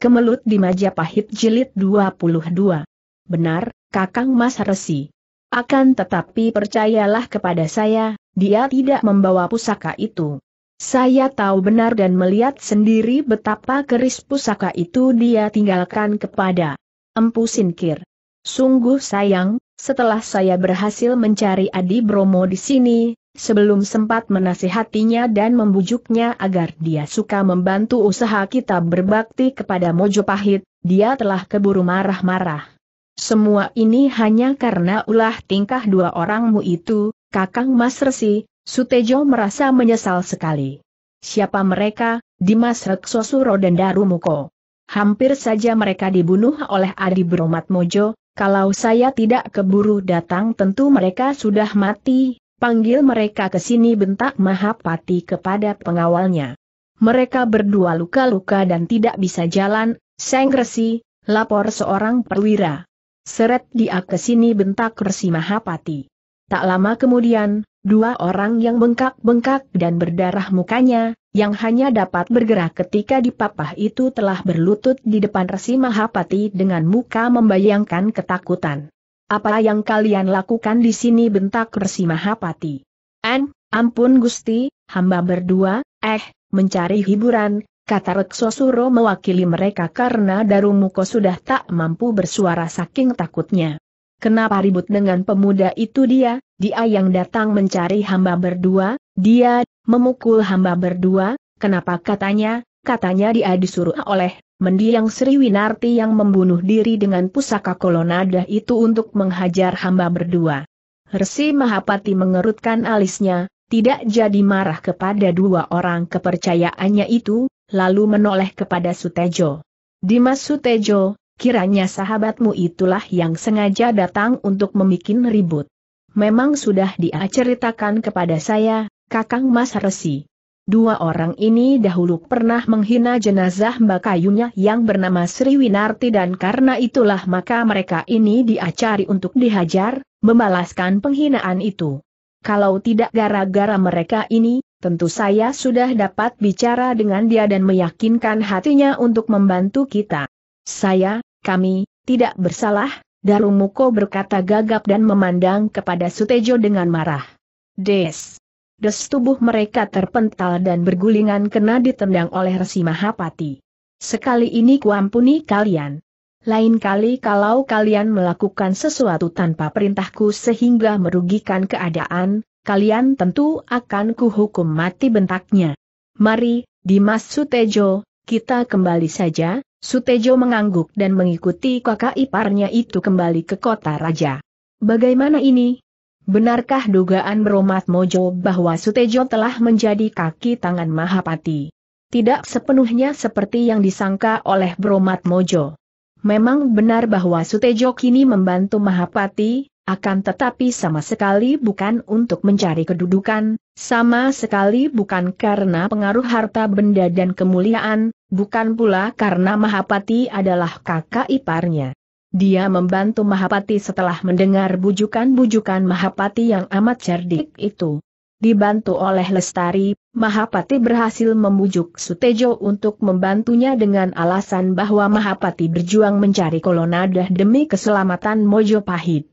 Kemelut di Majapahit Jilid 22. Benar, Kakang Mas Resi. Akan tetapi percayalah kepada saya, dia tidak membawa pusaka itu. Saya tahu benar dan melihat sendiri betapa keris pusaka itu dia tinggalkan kepada Empu Sinkir. Sungguh sayang, setelah saya berhasil mencari Adi Bromo di sini, sebelum sempat menasihatinya dan membujuknya agar dia suka membantu usaha kita berbakti kepada Mojopahit, dia telah keburu marah-marah. Semua ini hanya karena ulah tingkah dua orangmu itu, Kakang Mas Resi, Sutejo merasa menyesal sekali. Siapa mereka, Dimas Reksosuro dan Darumuko? Hampir saja mereka dibunuh oleh Adi Bromat Mojo, kalau saya tidak keburu datang tentu mereka sudah mati, Panggil mereka ke sini bentak Mahapati kepada pengawalnya. Mereka berdua luka-luka dan tidak bisa jalan, Seng Resi, lapor seorang perwira. Seret dia ke sini bentak Resi Mahapati. Tak lama kemudian, dua orang yang bengkak-bengkak dan berdarah mukanya, yang hanya dapat bergerak ketika dipapah itu telah berlutut di depan Resi Mahapati dengan muka membayangkan ketakutan. Apa yang kalian lakukan di sini bentak Resi Mahapati. An, ampun Gusti, hamba berdua, eh, mencari hiburan, kata Reksosuro mewakili mereka karena Darumuko sudah tak mampu bersuara saking takutnya. Kenapa ribut dengan pemuda itu dia, dia yang datang mencari hamba berdua, dia, memukul hamba berdua, kenapa katanya, katanya dia disuruh oleh mendiang Sri Winarti yang membunuh diri dengan pusaka kolonada itu untuk menghajar hamba berdua. Resi Mahapati mengerutkan alisnya, tidak jadi marah kepada dua orang kepercayaannya itu, lalu menoleh kepada Sutejo. Dimas Sutejo, kiranya sahabatmu itulah yang sengaja datang untuk membuat ribut. Memang sudah dia ceritakan kepada saya, Kakang Mas Resi. Dua orang ini dahulu pernah menghina jenazah Mbak Kayunya yang bernama Sri Winarti dan karena itulah maka mereka ini diacari untuk dihajar, membalaskan penghinaan itu. Kalau tidak gara-gara mereka ini, tentu saya sudah dapat bicara dengan dia dan meyakinkan hatinya untuk membantu kita. Saya, kami, tidak bersalah, Darumuko berkata gagap dan memandang kepada Sutejo dengan marah. Des des tubuh mereka terpental dan bergulingan kena ditendang oleh Resi Mahapati. Sekali ini kuampuni kalian. Lain kali kalau kalian melakukan sesuatu tanpa perintahku sehingga merugikan keadaan, kalian tentu akan kuhukum mati bentaknya. Mari, Dimas Sutejo, kita kembali saja, Sutejo mengangguk dan mengikuti kakak iparnya itu kembali ke kota raja. Bagaimana ini? Benarkah dugaan Bromat Mojo bahwa Sutejo telah menjadi kaki tangan Mahapati? Tidak sepenuhnya seperti yang disangka oleh Bromat Mojo. Memang benar bahwa Sutejo kini membantu Mahapati, akan tetapi sama sekali bukan untuk mencari kedudukan, sama sekali bukan karena pengaruh harta benda dan kemuliaan, bukan pula karena Mahapati adalah kakak iparnya. Dia membantu Mahapati setelah mendengar bujukan-bujukan Mahapati yang amat cerdik itu. Dibantu oleh Lestari, Mahapati berhasil membujuk Sutejo untuk membantunya dengan alasan bahwa Mahapati berjuang mencari kolonada demi keselamatan Mojopahit.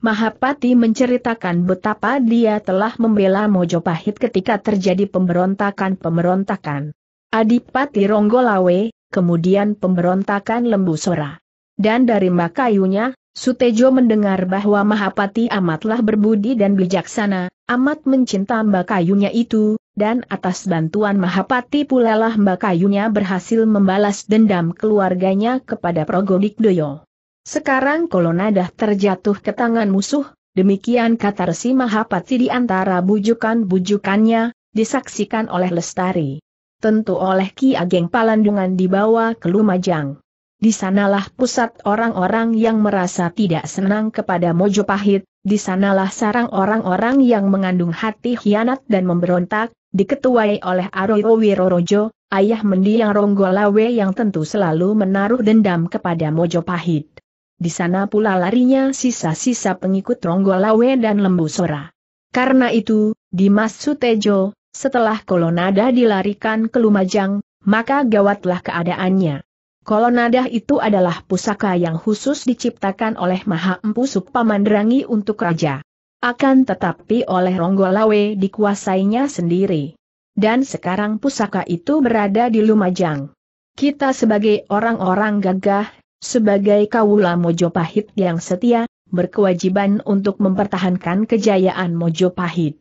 Mahapati menceritakan betapa dia telah membela Mojopahit ketika terjadi pemberontakan-pemberontakan. Adipati Ronggolawe, kemudian pemberontakan Lembu Sora. Dan dari makayunya, Sutejo mendengar bahwa Mahapati amatlah berbudi dan bijaksana, amat mencinta Mbak Kayunya itu, dan atas bantuan Mahapati pula lah Mbak Kayunya berhasil membalas dendam keluarganya kepada Progodikdoyo. Sekarang Kolonadah terjatuh ke tangan musuh, demikian kata Resi Mahapati di antara bujukan-bujukannya, disaksikan oleh Lestari. Tentu oleh Ki Ageng Palandungan dibawa ke Lumajang. Di sanalah pusat orang-orang yang merasa tidak senang kepada Mojopahit, di sanalah sarang orang-orang yang mengandung hati hianat dan memberontak, diketuai oleh Aroyo Wirorojo, ayah mendiang Ronggolawe yang tentu selalu menaruh dendam kepada Mojopahit. Di sana pula larinya sisa-sisa pengikut Ronggolawe dan Lembu Sora. Karena itu, Dimas Sutejo, setelah kolonada dilarikan ke Lumajang, maka gawatlah keadaannya. Kolonadah itu adalah pusaka yang khusus diciptakan oleh Maha Empu Sukpamandrangi untuk raja. Akan tetapi oleh Ronggolawe dikuasainya sendiri. Dan sekarang pusaka itu berada di Lumajang. Kita sebagai orang-orang gagah, sebagai kaula Mojopahit yang setia, berkewajiban untuk mempertahankan kejayaan Mojopahit.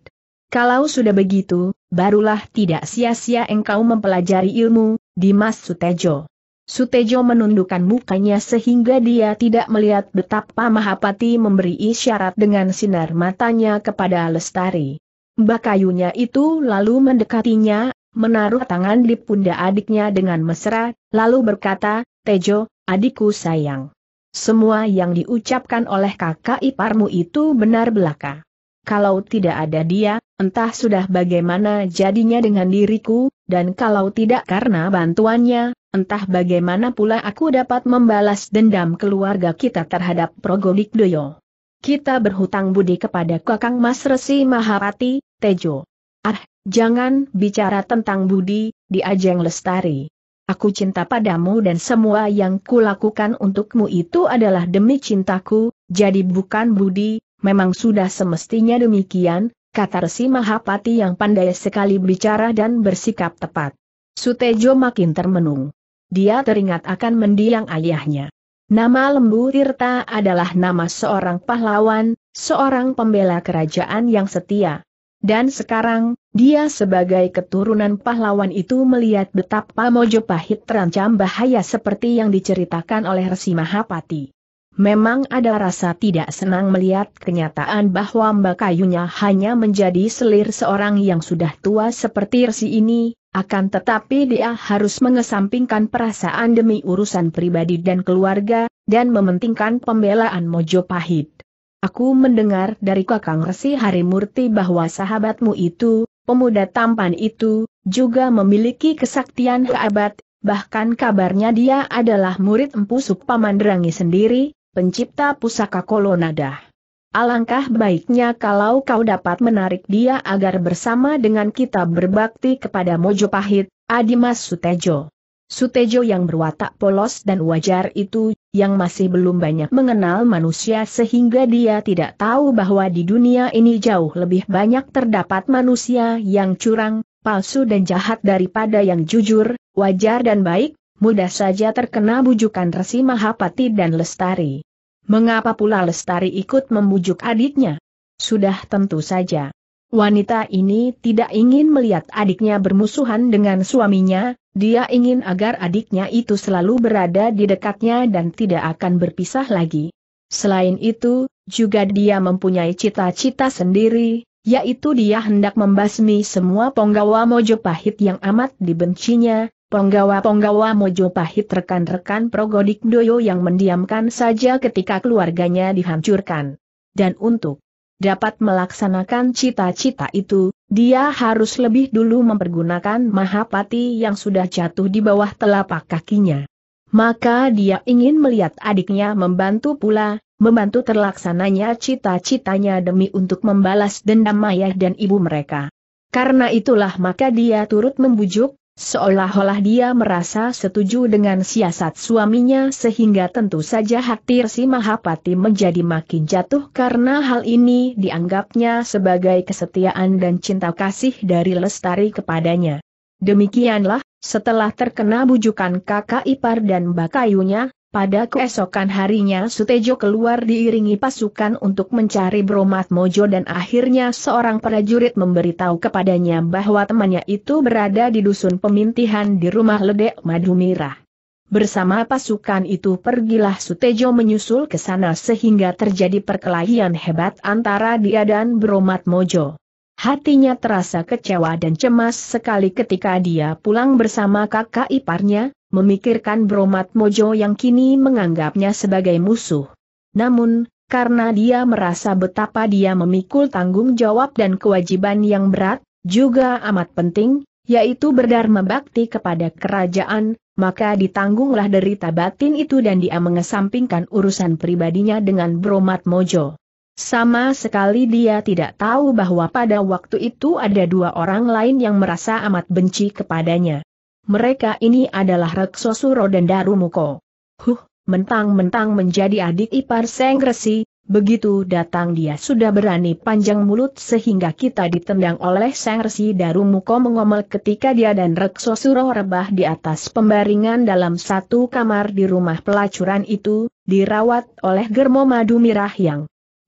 Kalau sudah begitu, barulah tidak sia-sia engkau mempelajari ilmu, Dimas Sutejo. Sutejo menundukkan mukanya sehingga dia tidak melihat betapa Mahapati memberi isyarat dengan sinar matanya kepada Lestari. Mbak kayunya itu lalu mendekatinya, menaruh tangan di pundak adiknya dengan mesra, lalu berkata, Tejo, adikku sayang. Semua yang diucapkan oleh kakak iparmu itu benar belaka. Kalau tidak ada dia, entah sudah bagaimana jadinya dengan diriku, dan kalau tidak karena bantuannya, entah bagaimana pula aku dapat membalas dendam keluarga kita terhadap Progodikdoyo. Kita berhutang budi kepada Kakang Mas Resi Maharati, Tejo. Ah, jangan bicara tentang budi, di Ajeng Lestari. Aku cinta padamu dan semua yang kulakukan untukmu itu adalah demi cintaku, jadi bukan budi, memang sudah semestinya demikian, kata Resi Mahapati yang pandai sekali bicara dan bersikap tepat. Sutejo makin termenung. Dia teringat akan mendiang ayahnya. Nama Lembu Tirta adalah nama seorang pahlawan, seorang pembela kerajaan yang setia. Dan sekarang, dia sebagai keturunan pahlawan itu melihat betapa Mojopahit terancam bahaya seperti yang diceritakan oleh Resi Mahapati. Memang ada rasa tidak senang melihat kenyataan bahwa Mbak Kayunya hanya menjadi selir seorang yang sudah tua seperti Resi ini, akan tetapi dia harus mengesampingkan perasaan demi urusan pribadi dan keluarga, dan mementingkan pembelaan Mojopahit. Aku mendengar dari Kakang Resi Harimurti bahwa sahabatmu itu, pemuda tampan itu, juga memiliki kesaktian hebat, bahkan kabarnya dia adalah murid Empu Sukpamandrangi sendiri, pencipta pusaka kolonada. Alangkah baiknya kalau kau dapat menarik dia agar bersama dengan kita berbakti kepada Mojopahit, Adimas Sutejo. Sutejo yang berwatak polos dan wajar itu, yang masih belum banyak mengenal manusia sehingga dia tidak tahu bahwa di dunia ini jauh lebih banyak terdapat manusia yang curang, palsu dan jahat daripada yang jujur, wajar dan baik, mudah saja terkena bujukan Resi Mahapati dan Lestari. Mengapa pula Lestari ikut membujuk adiknya? Sudah tentu saja. Wanita ini tidak ingin melihat adiknya bermusuhan dengan suaminya, dia ingin agar adiknya itu selalu berada di dekatnya dan tidak akan berpisah lagi. Selain itu, juga dia mempunyai cita-cita sendiri, yaitu dia hendak membasmi semua penggawa Mojopahit yang amat dibencinya, Penggawa-penggawa Mojopahit rekan-rekan Progodik Doyo yang mendiamkan saja ketika keluarganya dihancurkan. Dan untuk dapat melaksanakan cita-cita itu, dia harus lebih dulu mempergunakan Mahapati yang sudah jatuh di bawah telapak kakinya. Maka dia ingin melihat adiknya membantu pula, membantu terlaksananya cita-citanya demi untuk membalas dendam ayah dan ibu mereka. Karena itulah maka dia turut membujuk, Seolah-olah dia merasa setuju dengan siasat suaminya sehingga tentu saja hati si Mahapati menjadi makin jatuh karena hal ini dianggapnya sebagai kesetiaan dan cinta kasih dari Lestari kepadanya. Demikianlah, setelah terkena bujukan kakak ipar dan bakayunya, pada keesokan harinya Sutejo keluar diiringi pasukan untuk mencari Bromat Mojo dan akhirnya seorang prajurit memberitahu kepadanya bahwa temannya itu berada di dusun pemintihan di rumah Ledek Madumira. Bersama pasukan itu pergilah Sutejo menyusul ke sana sehingga terjadi perkelahian hebat antara dia dan Bromat Mojo. Hatinya terasa kecewa dan cemas sekali ketika dia pulang bersama kakak iparnya, memikirkan Bromat Mojo yang kini menganggapnya sebagai musuh. Namun, karena dia merasa betapa dia memikul tanggung jawab dan kewajiban yang berat, juga amat penting, yaitu berdharma bakti kepada kerajaan, maka ditanggunglah derita batin itu dan dia mengesampingkan urusan pribadinya dengan Bromat Mojo. Sama sekali dia tidak tahu bahwa pada waktu itu ada dua orang lain yang merasa amat benci kepadanya. Mereka ini adalah Reksosuro dan Darumuko. Huh, mentang-mentang menjadi adik ipar Seng Resi, begitu datang dia sudah berani panjang mulut sehingga kita ditendang oleh Seng Resi Darumuko mengomel ketika dia dan Reksosuro rebah di atas pembaringan dalam satu kamar di rumah pelacuran itu, dirawat oleh Germo Madu Mirah yang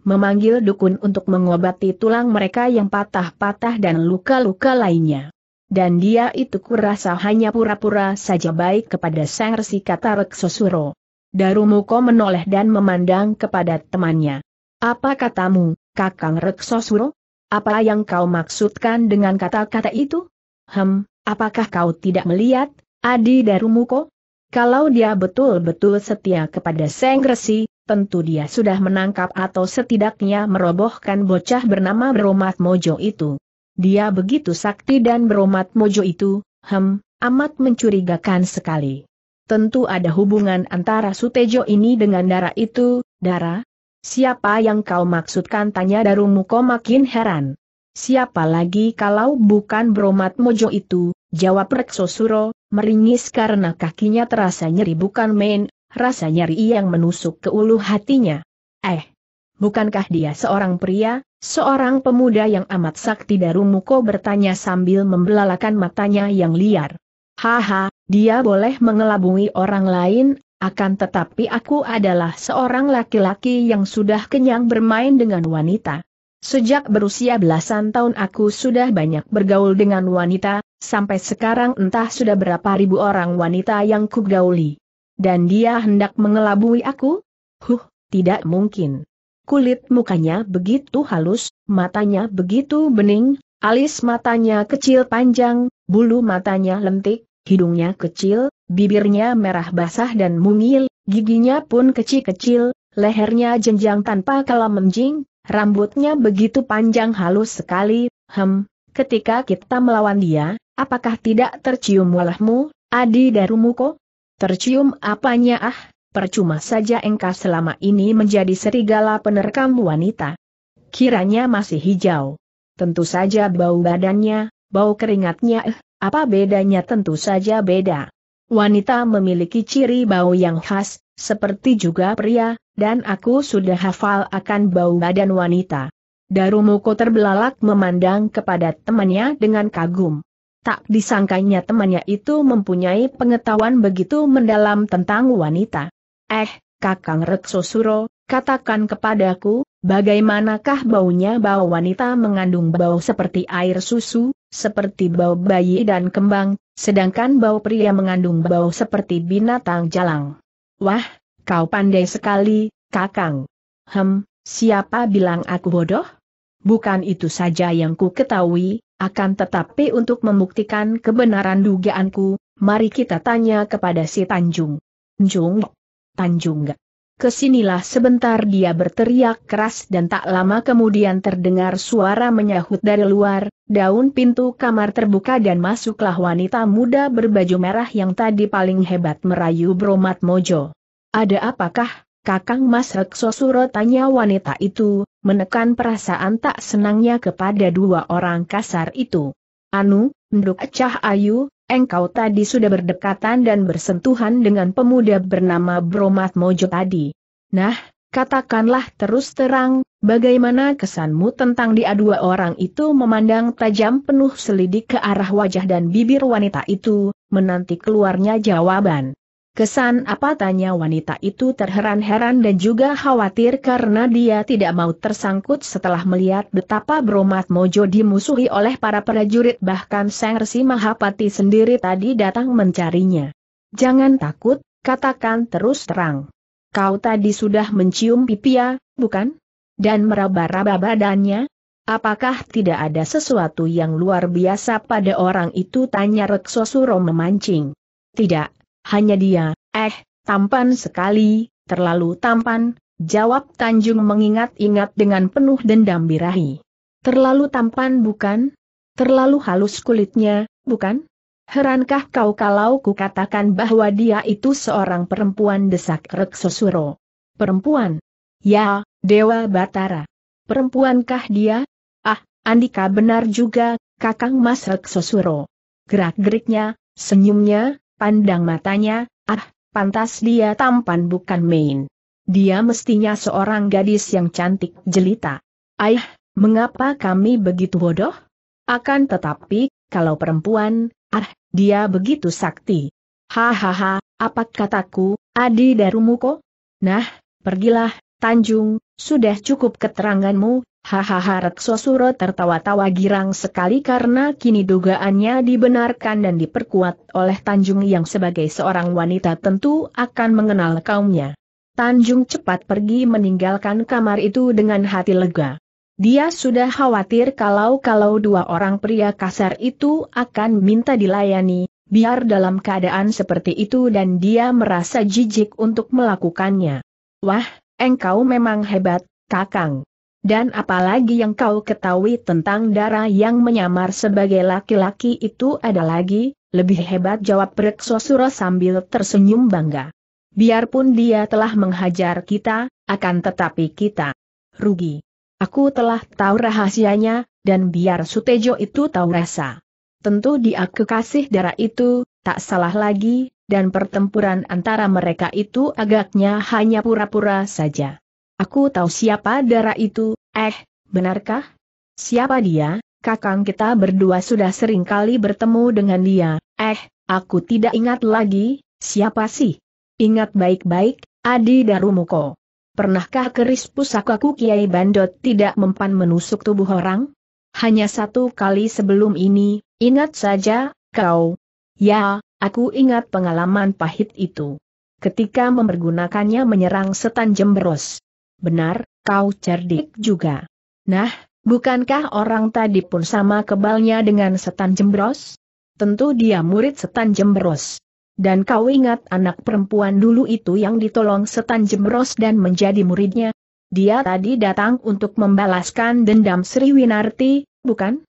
memanggil dukun untuk mengobati tulang mereka yang patah-patah dan luka-luka lainnya. Dan dia itu kurasa hanya pura-pura saja baik kepada Sang Resi kata Reksosuro. Darumuko menoleh dan memandang kepada temannya. Apa katamu, Kakang Reksosuro? Apa yang kau maksudkan dengan kata-kata itu? Hem, apakah kau tidak melihat, Adi Darumuko? Kalau dia betul-betul setia kepada Seng Resi, tentu dia sudah menangkap atau setidaknya merobohkan bocah bernama Beromat Mojo itu. Dia begitu sakti dan beromat mojo itu, hem, amat mencurigakan sekali. Tentu ada hubungan antara Sutejo ini dengan darah itu, darah? Siapa yang kau maksudkan tanya Darumuko makin heran. Siapa lagi kalau bukan beromat mojo itu, jawab Reksosuro, meringis karena kakinya terasa nyeri bukan main, rasa nyeri yang menusuk ke ulu hatinya. Eh, bukankah dia seorang pria, Seorang pemuda yang amat sakti Darumuko bertanya sambil membelalakan matanya yang liar. Haha, dia boleh mengelabui orang lain, akan tetapi aku adalah seorang laki-laki yang sudah kenyang bermain dengan wanita. Sejak berusia belasan tahun aku sudah banyak bergaul dengan wanita, sampai sekarang entah sudah berapa ribu orang wanita yang kugauli. Dan dia hendak mengelabui aku? Huh, tidak mungkin. Kulit mukanya begitu halus, matanya begitu bening, alis matanya kecil panjang, bulu matanya lentik, hidungnya kecil, bibirnya merah basah dan mungil, giginya pun kecil-kecil, lehernya jenjang tanpa kala menjing, rambutnya begitu panjang halus sekali, hem, ketika kita melawan dia, apakah tidak tercium olehmu, Adi Darumuko? Tercium apanya ah, percuma saja engkau selama ini menjadi serigala penerkam wanita. Kiranya masih hijau. Tentu saja bau badannya, bau keringatnya eh, apa bedanya tentu saja beda. Wanita memiliki ciri bau yang khas, seperti juga pria, dan aku sudah hafal akan bau badan wanita. Darumuko terbelalak memandang kepada temannya dengan kagum. Tak disangkanya temannya itu mempunyai pengetahuan begitu mendalam tentang wanita. Eh, Kakang Reksosuro, katakan kepadaku, bagaimanakah baunya bau wanita mengandung bau seperti air susu, seperti bau bayi dan kembang, sedangkan bau pria mengandung bau seperti binatang jalang. Wah, kau pandai sekali, Kakang. Hem, siapa bilang aku bodoh? Bukan itu saja yang ku ketahui, akan tetapi untuk membuktikan kebenaran dugaanku, mari kita tanya kepada si Tanjung. Jung, Tanjung Ke sinilah sebentar dia berteriak keras dan tak lama kemudian terdengar suara menyahut dari luar, daun pintu kamar terbuka dan masuklah wanita muda berbaju merah yang tadi paling hebat merayu Bromat Mojo. Ada apakah, Kakang Mas Reksosuro tanya wanita itu, menekan perasaan tak senangnya kepada dua orang kasar itu. Anu, Nduk Cah Ayu, engkau tadi sudah berdekatan dan bersentuhan dengan pemuda bernama Bromat Mojo tadi. Nah, katakanlah terus terang, bagaimana kesanmu tentang dia dua orang itu memandang tajam penuh selidik ke arah wajah dan bibir wanita itu, menanti keluarnya jawaban. Kesan apa tanya wanita itu terheran-heran dan juga khawatir karena dia tidak mau tersangkut setelah melihat betapa Bromat Mojo dimusuhi oleh para prajurit bahkan Sang Resi Mahapati sendiri tadi datang mencarinya. Jangan takut, katakan terus terang. Kau tadi sudah mencium pipia, bukan? Dan meraba-raba badannya? Apakah tidak ada sesuatu yang luar biasa pada orang itu tanya Reksosuro memancing? Tidak, hanya dia, eh, tampan sekali, terlalu tampan, jawab Tanjung mengingat-ingat dengan penuh dendam birahi. Terlalu tampan bukan? Terlalu halus kulitnya, bukan? Herankah kau kalau kukatakan bahwa dia itu seorang perempuan desak Reksosuro? Perempuan? Ya, Dewa Batara. Perempuankah dia? Ah, Andika benar juga, Kakang Mas Reksosuro. Gerak-geriknya, Senyumnya, pandang matanya, ah, pantas dia tampan bukan main. Dia mestinya seorang gadis yang cantik jelita. Ayah, mengapa kami begitu bodoh? Akan tetapi, kalau perempuan, ah, dia begitu sakti. Hahaha, apa kataku, Adi Darumuko? Nah, pergilah, Tanjung, sudah cukup keteranganmu, hahaha Reksosuro tertawa-tawa girang sekali karena kini dugaannya dibenarkan dan diperkuat oleh Tanjung yang sebagai seorang wanita tentu akan mengenal kaumnya. Tanjung cepat pergi meninggalkan kamar itu dengan hati lega. Dia sudah khawatir kalau-kalau dua orang pria kasar itu akan minta dilayani, biar dalam keadaan seperti itu dan dia merasa jijik untuk melakukannya. Wah, engkau memang hebat, Kakang. Dan apalagi yang kau ketahui tentang darah yang menyamar sebagai laki-laki itu ada lagi, lebih hebat jawab Preksosuro sambil tersenyum bangga. Biarpun dia telah menghajar kita, akan tetapi kita rugi. Aku telah tahu rahasianya, dan biar Sutejo itu tahu rasa. Tentu dia kekasih darah itu, tak salah lagi, dan pertempuran antara mereka itu agaknya hanya pura-pura saja. Aku tahu siapa darah itu, eh, benarkah? Siapa dia? Kakang kita berdua sudah sering kali bertemu dengan dia, eh, aku tidak ingat lagi, siapa sih? Ingat baik-baik, Adi Darumuko. Pernahkah keris pusakaku Kiai Bandot tidak mempan menusuk tubuh orang? Hanya satu kali sebelum ini, ingat saja, kau. Ya, Aku ingat pengalaman pahit itu. Ketika mempergunakannya menyerang setan jembros. Benar, kau cerdik juga. Nah, bukankah orang tadi pun sama kebalnya dengan setan jembros? Tentu dia murid setan jembros. Dan kau ingat anak perempuan dulu itu yang ditolong setan jembros dan menjadi muridnya? Dia tadi datang untuk membalaskan dendam Sri Winarti, bukan?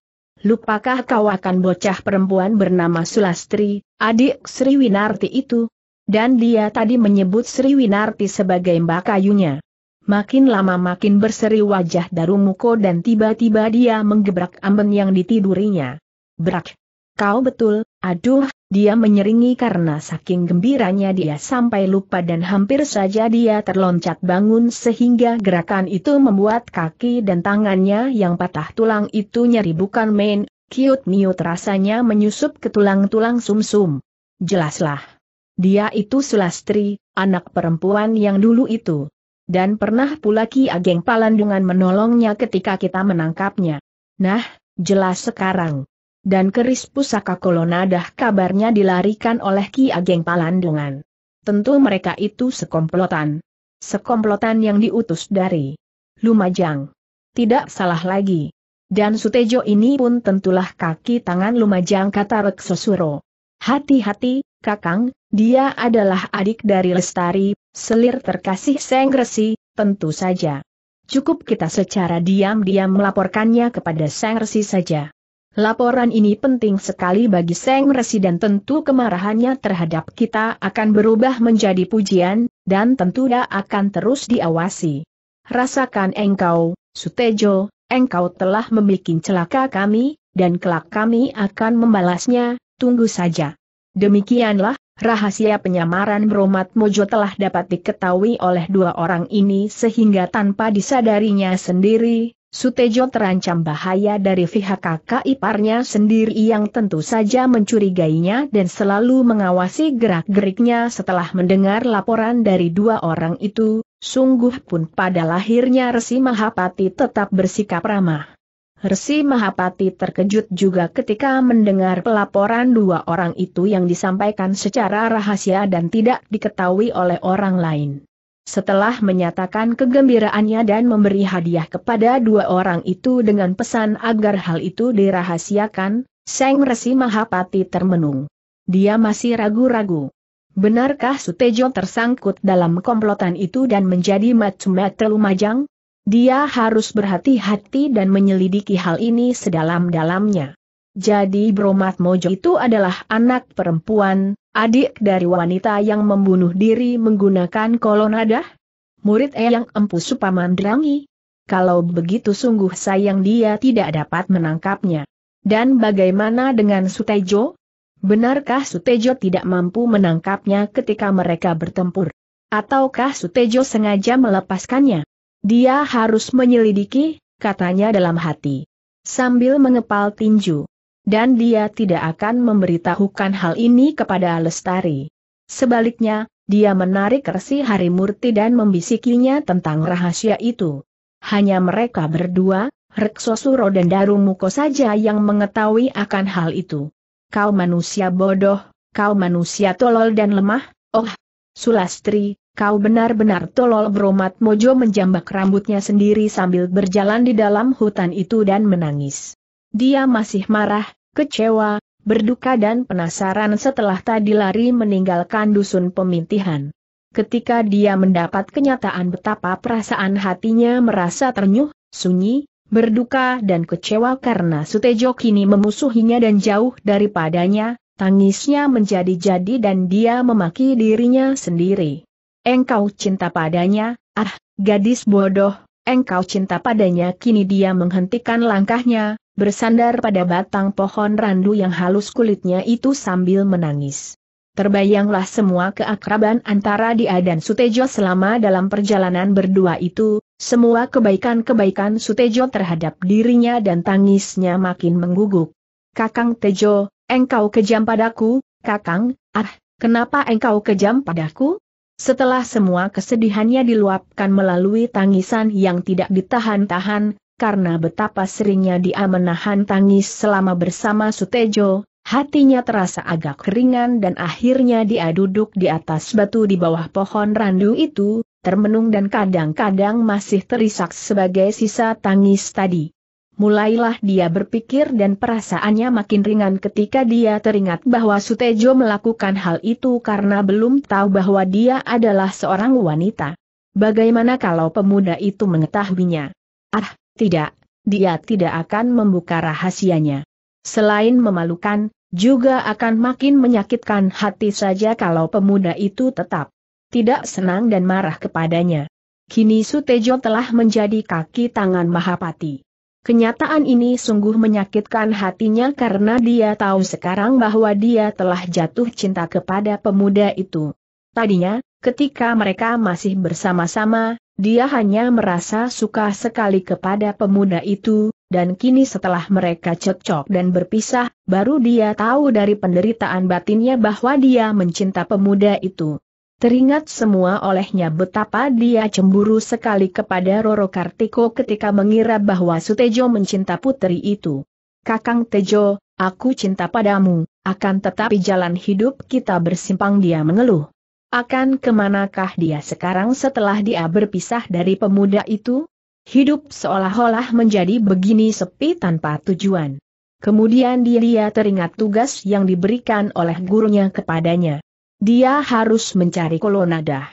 Lupakah kau akan bocah perempuan bernama Sulastri, adik Sri Winarti itu? Dan dia tadi menyebut Sri Winarti sebagai mbak kayunya. Makin lama makin berseri wajah Darumuko dan tiba-tiba dia menggebrak amben yang ditidurinya. Brak! Kau betul, aduh, dia menyeringi karena saking gembiranya dia sampai lupa dan hampir saja dia terloncat bangun sehingga gerakan itu membuat kaki dan tangannya yang patah tulang itu nyeri bukan main, kiut-miut rasanya menyusup ke tulang-tulang sumsum. Jelaslah. Dia itu Sulastri, anak perempuan yang dulu itu. Dan pernah pula Ki Ageng Palandungan menolongnya ketika kita menangkapnya. Nah, jelas sekarang dan keris pusaka kolonadah kabarnya dilarikan oleh Ki Ageng Palandungan. Tentu mereka itu sekomplotan. Sekomplotan yang diutus dari Lumajang. Tidak salah lagi. Dan Sutejo ini pun tentulah kaki tangan Lumajang kata Reksosuro. Hati-hati, Kakang, dia adalah adik dari Lestari, selir terkasih Sengresi, tentu saja. Cukup kita secara diam-diam melaporkannya kepada Sengresi saja. Laporan ini penting sekali bagi Seng Resi dan tentu kemarahannya terhadap kita akan berubah menjadi pujian, dan tentu dia akan terus diawasi. Rasakan engkau, Sutejo, engkau telah membuat celaka kami, dan kelak kami akan membalasnya, tunggu saja. Demikianlah, rahasia penyamaran Bromat Mojo telah dapat diketahui oleh dua orang ini sehingga tanpa disadarinya sendiri, Sutejo terancam bahaya dari pihak kakak iparnya sendiri yang tentu saja mencurigainya dan selalu mengawasi gerak-geriknya setelah mendengar laporan dari dua orang itu, sungguh pun pada lahirnya Resi Mahapati tetap bersikap ramah. Resi Mahapati terkejut juga ketika mendengar pelaporan dua orang itu yang disampaikan secara rahasia dan tidak diketahui oleh orang lain. Setelah menyatakan kegembiraannya dan memberi hadiah kepada dua orang itu dengan pesan agar hal itu dirahasiakan, Seng Resi Mahapati termenung. Dia masih ragu-ragu. Benarkah Sutejo tersangkut dalam komplotan itu dan menjadi mata Lumajang? Dia harus berhati-hati dan menyelidiki hal ini sedalam-dalamnya. Jadi Bromat Mojo itu adalah anak perempuan, adik dari wanita yang membunuh diri menggunakan kolonadah? Murid Eyang Empu Supamandrangi? Kalau begitu sungguh sayang dia tidak dapat menangkapnya. Dan bagaimana dengan Sutejo? Benarkah Sutejo tidak mampu menangkapnya ketika mereka bertempur? Ataukah Sutejo sengaja melepaskannya? Dia harus menyelidiki, katanya dalam hati. Sambil mengepal tinju. Dan dia tidak akan memberitahukan hal ini kepada Lestari. Sebaliknya, dia menarik Resi Harimurti dan membisikinya tentang rahasia itu. Hanya mereka berdua, Reksosuro dan Darumuko saja yang mengetahui akan hal itu kau manusia bodoh, kau manusia tolol dan lemah, oh, Sulastri, kau benar-benar tolol beromat Mojo menjambak rambutnya sendiri sambil berjalan di dalam hutan itu dan menangis. Dia masih marah, kecewa, berduka dan penasaran setelah tadi lari meninggalkan dusun pemintihan. Ketika dia mendapat kenyataan betapa perasaan hatinya merasa ternyuh, sunyi, berduka dan kecewa karena Sutejo kini memusuhinya dan jauh daripadanya, tangisnya menjadi-jadi dan dia memaki dirinya sendiri. Engkau cinta padanya, ah, gadis bodoh, engkau cinta padanya kini dia menghentikan langkahnya, bersandar pada batang pohon randu yang halus kulitnya itu sambil menangis. Terbayanglah semua keakraban antara dia dan Sutejo selama dalam perjalanan berdua itu, semua kebaikan-kebaikan Sutejo terhadap dirinya dan tangisnya makin mengguguk. Kakang Tejo, engkau kejam padaku, Kakang, ah, kenapa engkau kejam padaku? Setelah semua kesedihannya diluapkan melalui tangisan yang tidak ditahan-tahan, karena betapa seringnya dia menahan tangis selama bersama Sutejo, hatinya terasa agak ringan dan akhirnya dia duduk di atas batu di bawah pohon randu itu, termenung dan kadang-kadang masih terisak sebagai sisa tangis tadi. Mulailah dia berpikir dan perasaannya makin ringan ketika dia teringat bahwa Sutejo melakukan hal itu karena belum tahu bahwa dia adalah seorang wanita. Bagaimana kalau pemuda itu mengetahuinya? Ah, tidak, dia tidak akan membuka rahasianya. Selain memalukan, juga akan makin menyakitkan hati saja kalau pemuda itu tetap tidak senang dan marah kepadanya. Kini Sutejo telah menjadi kaki tangan Mahapati. Kenyataan ini sungguh menyakitkan hatinya karena dia tahu sekarang bahwa dia telah jatuh cinta kepada pemuda itu. Tadinya, ketika mereka masih bersama-sama, dia hanya merasa suka sekali kepada pemuda itu, dan kini setelah mereka cocok dan berpisah, baru dia tahu dari penderitaan batinnya bahwa dia mencinta pemuda itu. Teringat semua olehnya betapa dia cemburu sekali kepada Roro Kartiko ketika mengira bahwa Sutejo mencinta putri itu. Kakang Tejo, aku cinta padamu, akan tetapi jalan hidup kita bersimpang dia mengeluh. Akan ke manakah dia sekarang setelah dia berpisah dari pemuda itu? Hidup seolah-olah menjadi begini sepi tanpa tujuan. Kemudian dia teringat tugas yang diberikan oleh gurunya kepadanya. Dia harus mencari kolonada.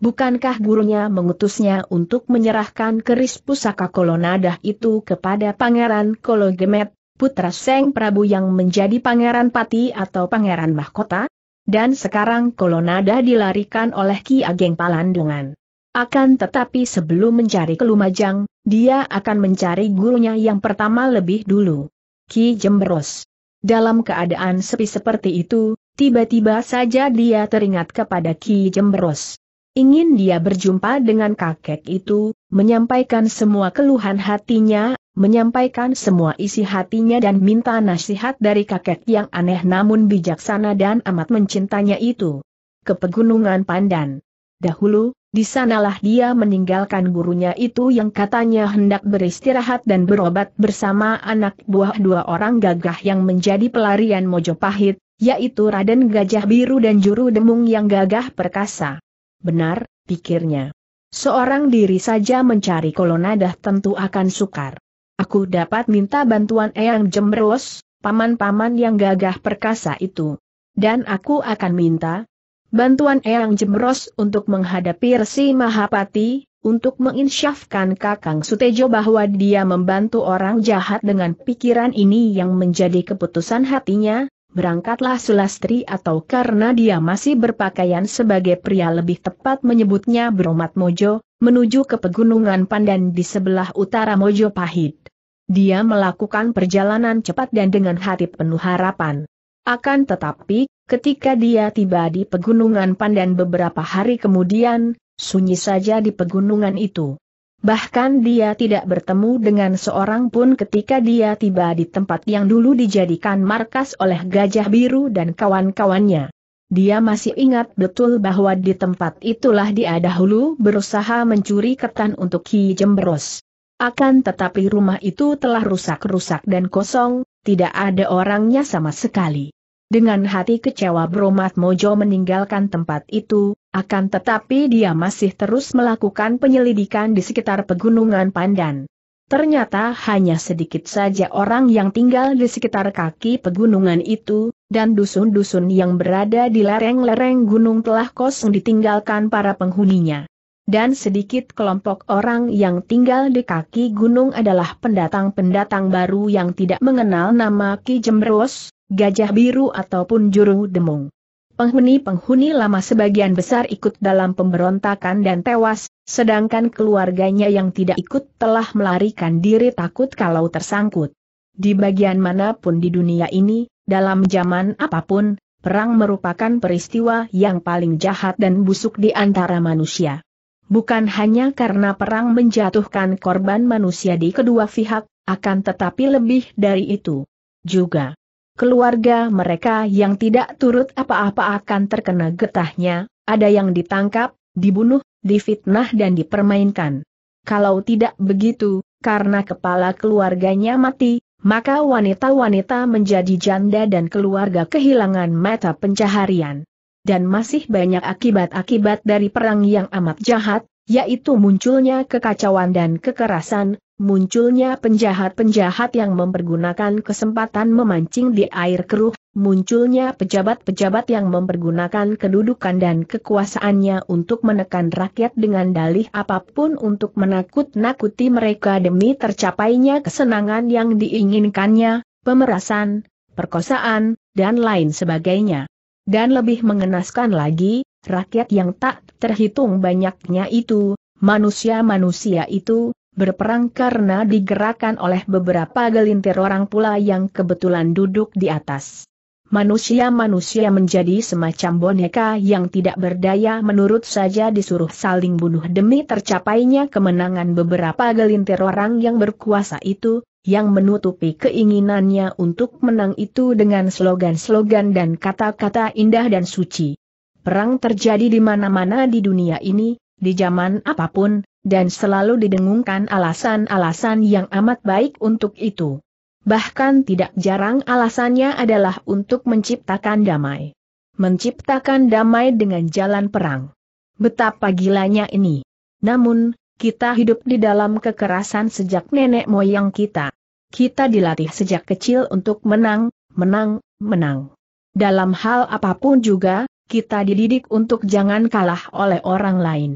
Bukankah gurunya mengutusnya untuk menyerahkan keris pusaka kolonada itu kepada Pangeran Kologemet, putra Seng Prabu yang menjadi Pangeran Pati atau Pangeran Mahkota? Dan sekarang kolonada dilarikan oleh Ki Ageng Palandungan. Akan tetapi sebelum mencari Kelumajang, dia akan mencari gurunya yang pertama lebih dulu. Ki Jemberos. Dalam keadaan sepi seperti itu, tiba-tiba saja dia teringat kepada Ki Jemberos. Ingin dia berjumpa dengan kakek itu, menyampaikan semua keluhan hatinya, menyampaikan semua isi hatinya dan minta nasihat dari kakek yang aneh namun bijaksana dan amat mencintanya itu. Ke Pegunungan Pandan. Dahulu, di sanalah dia meninggalkan gurunya itu yang katanya hendak beristirahat dan berobat bersama anak buah dua orang gagah yang menjadi pelarian Mojopahit, yaitu Raden Gajah Biru dan Juru Demung yang gagah perkasa. Benar, pikirnya. Seorang diri saja mencari kolonadah tentu akan sukar. Aku dapat minta bantuan Eyang Jemberos, paman-paman yang gagah perkasa itu. Dan aku akan minta, bantuan Eyang Jemros untuk menghadapi Resi Mahapati, untuk menginsyafkan Kakang Sutejo bahwa dia membantu orang jahat dengan pikiran ini yang menjadi keputusan hatinya, berangkatlah Sulastri atau karena dia masih berpakaian sebagai pria lebih tepat menyebutnya Bromat Mojo, menuju ke pegunungan Pandan di sebelah utara Mojopahit. Dia melakukan perjalanan cepat dan dengan hati penuh harapan. Akan tetapi, ketika dia tiba di pegunungan Pandan beberapa hari kemudian, sunyi saja di pegunungan itu. Bahkan dia tidak bertemu dengan seorang pun ketika dia tiba di tempat yang dulu dijadikan markas oleh Gajah Biru dan kawan-kawannya. Dia masih ingat betul bahwa di tempat itulah dia dahulu berusaha mencuri ketan untuk Ki Jembros. Akan tetapi rumah itu telah rusak-rusak dan kosong, tidak ada orangnya sama sekali. Dengan hati kecewa Bromat Mojo meninggalkan tempat itu, akan tetapi dia masih terus melakukan penyelidikan di sekitar pegunungan Pandan. Ternyata hanya sedikit saja orang yang tinggal di sekitar kaki pegunungan itu, dan dusun-dusun yang berada di lereng-lereng gunung telah kosong ditinggalkan para penghuninya. Dan sedikit kelompok orang yang tinggal di kaki gunung adalah pendatang-pendatang baru yang tidak mengenal nama Ki Jembros, gajah biru ataupun juru demung. Penghuni-penghuni lama sebagian besar ikut dalam pemberontakan dan tewas, sedangkan keluarganya yang tidak ikut telah melarikan diri takut kalau tersangkut. Di bagian mana pun di dunia ini, dalam zaman apa pun, perang merupakan peristiwa yang paling jahat dan busuk di antara manusia. Bukan hanya karena perang menjatuhkan korban manusia di kedua pihak, akan tetapi lebih dari itu. Juga, keluarga mereka yang tidak turut apa-apa akan terkena getahnya, ada yang ditangkap, dibunuh, difitnah dan dipermainkan. Kalau tidak begitu, karena kepala keluarganya mati, maka wanita-wanita menjadi janda dan keluarga kehilangan mata pencaharian. Dan masih banyak akibat-akibat dari perang yang amat jahat, yaitu munculnya kekacauan dan kekerasan, munculnya penjahat-penjahat yang mempergunakan kesempatan memancing di air keruh, munculnya pejabat-pejabat yang mempergunakan kedudukan dan kekuasaannya untuk menekan rakyat dengan dalih apa pun untuk menakut-nakuti mereka demi tercapainya kesenangan yang diinginkannya, pemerasan, perkosaan, dan lain sebagainya. Dan lebih mengenaskan lagi, rakyat yang tak terhitung banyaknya itu, manusia-manusia itu, berperang karena digerakkan oleh beberapa gelintir orang pula yang kebetulan duduk di atas. Manusia-manusia menjadi semacam boneka yang tidak berdaya menurut saja disuruh saling bunuh demi tercapainya kemenangan beberapa gelintir orang yang berkuasa itu, yang menutupi keinginannya untuk menang itu dengan slogan-slogan dan kata-kata indah dan suci. Perang terjadi di mana-mana di dunia ini, di zaman apa pun, dan selalu didengungkan alasan-alasan yang amat baik untuk itu. Bahkan tidak jarang alasannya adalah untuk menciptakan damai. Menciptakan damai dengan jalan perang. Betapa gilanya ini. Namun, kita hidup di dalam kekerasan sejak nenek moyang kita. Kita dilatih sejak kecil untuk menang, menang, menang. Dalam hal apa pun juga, kita dididik untuk jangan kalah oleh orang lain.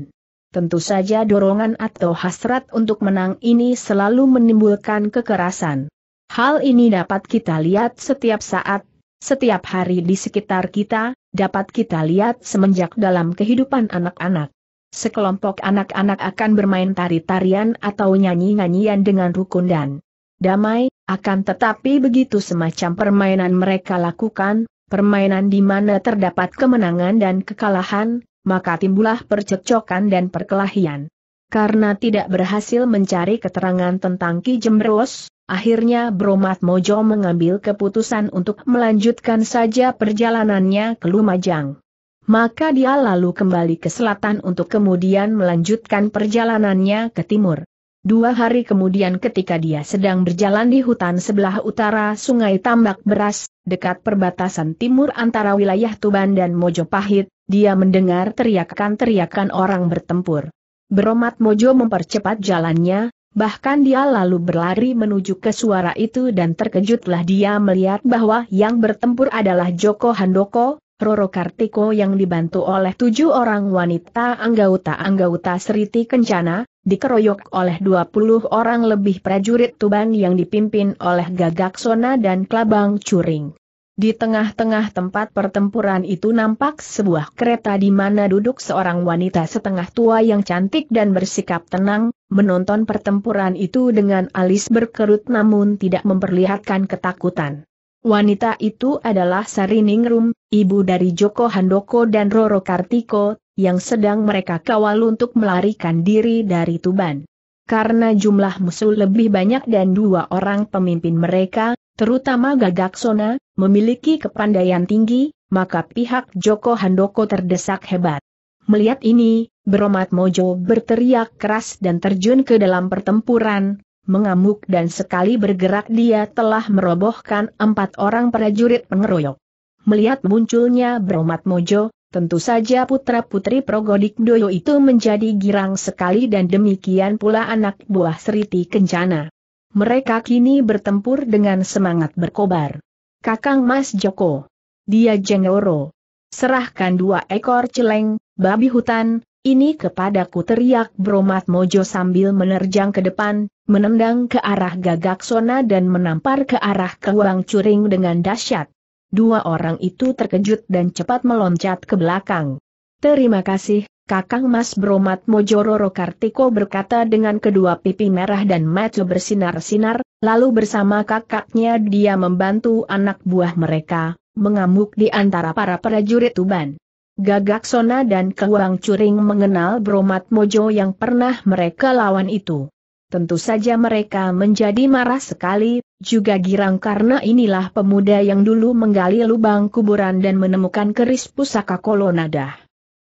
Tentu saja dorongan atau hasrat untuk menang ini selalu menimbulkan kekerasan. Hal ini dapat kita lihat setiap saat, setiap hari di sekitar kita, dapat kita lihat semenjak dalam kehidupan anak-anak. Sekelompok anak-anak akan bermain tari-tarian atau nyanyi-nyanyian dengan rukun dan damai, akan tetapi begitu semacam permainan mereka lakukan, permainan di mana terdapat kemenangan dan kekalahan, maka timbullah percekcokan dan perkelahian. Karena tidak berhasil mencari keterangan tentang Ki Jembros, akhirnya Bromat Mojo mengambil keputusan untuk melanjutkan saja perjalanannya ke Lumajang. Maka dia lalu kembali ke selatan untuk kemudian melanjutkan perjalanannya ke timur. Dua hari kemudian ketika dia sedang berjalan di hutan sebelah utara Sungai Tambak Beras, dekat perbatasan timur antara wilayah Tuban dan Mojopahit, dia mendengar teriakan-teriakan orang bertempur. Beromat Mojo mempercepat jalannya, bahkan dia lalu berlari menuju ke suara itu dan terkejutlah dia melihat bahwa yang bertempur adalah Joko Handoko, Roro Kartiko yang dibantu oleh tujuh orang wanita anggota-anggota Seriti Kencana, dikeroyok oleh 20 orang lebih prajurit Tuban yang dipimpin oleh Gagak Sona dan Klabang Curing. Di tengah-tengah tempat pertempuran itu nampak sebuah kereta di mana duduk seorang wanita setengah tua yang cantik dan bersikap tenang, menonton pertempuran itu dengan alis berkerut namun tidak memperlihatkan ketakutan. Wanita itu adalah Sariningrum, ibu dari Joko Handoko dan Roro Kartiko, yang sedang mereka kawal untuk melarikan diri dari Tuban. Karena jumlah musuh lebih banyak dan dua orang pemimpin mereka, terutama Gagaksona, memiliki kepandaian tinggi, maka pihak Joko Handoko terdesak hebat. Melihat ini, Bromat Mojo berteriak keras dan terjun ke dalam pertempuran, mengamuk dan sekali bergerak dia telah merobohkan empat orang prajurit pengeroyok. Melihat munculnya Bromat Mojo, tentu saja putra-putri Progodik Doyo itu menjadi girang sekali dan demikian pula anak buah Seriti Kencana. Mereka kini bertempur dengan semangat berkobar. Kakang Mas Joko. Dia Jengoro. Serahkan dua ekor celeng, babi hutan, ini kepadaku teriak Bromat Mojo sambil menerjang ke depan, menendang ke arah gagak sona dan menampar ke arah kewang curing dengan dahsyat. Dua orang itu terkejut dan cepat meloncat ke belakang. Terima kasih, Kakang Mas Bromat Mojo Roro Kartiko berkata dengan kedua pipi merah dan mata bersinar-sinar, lalu bersama kakaknya dia membantu anak buah mereka, mengamuk di antara para prajurit Tuban. Gagak Sona dan Kewang Curing mengenal Bromat Mojo yang pernah mereka lawan itu. Tentu saja mereka menjadi marah sekali, juga girang karena inilah pemuda yang dulu menggali lubang kuburan dan menemukan keris pusaka kolonada.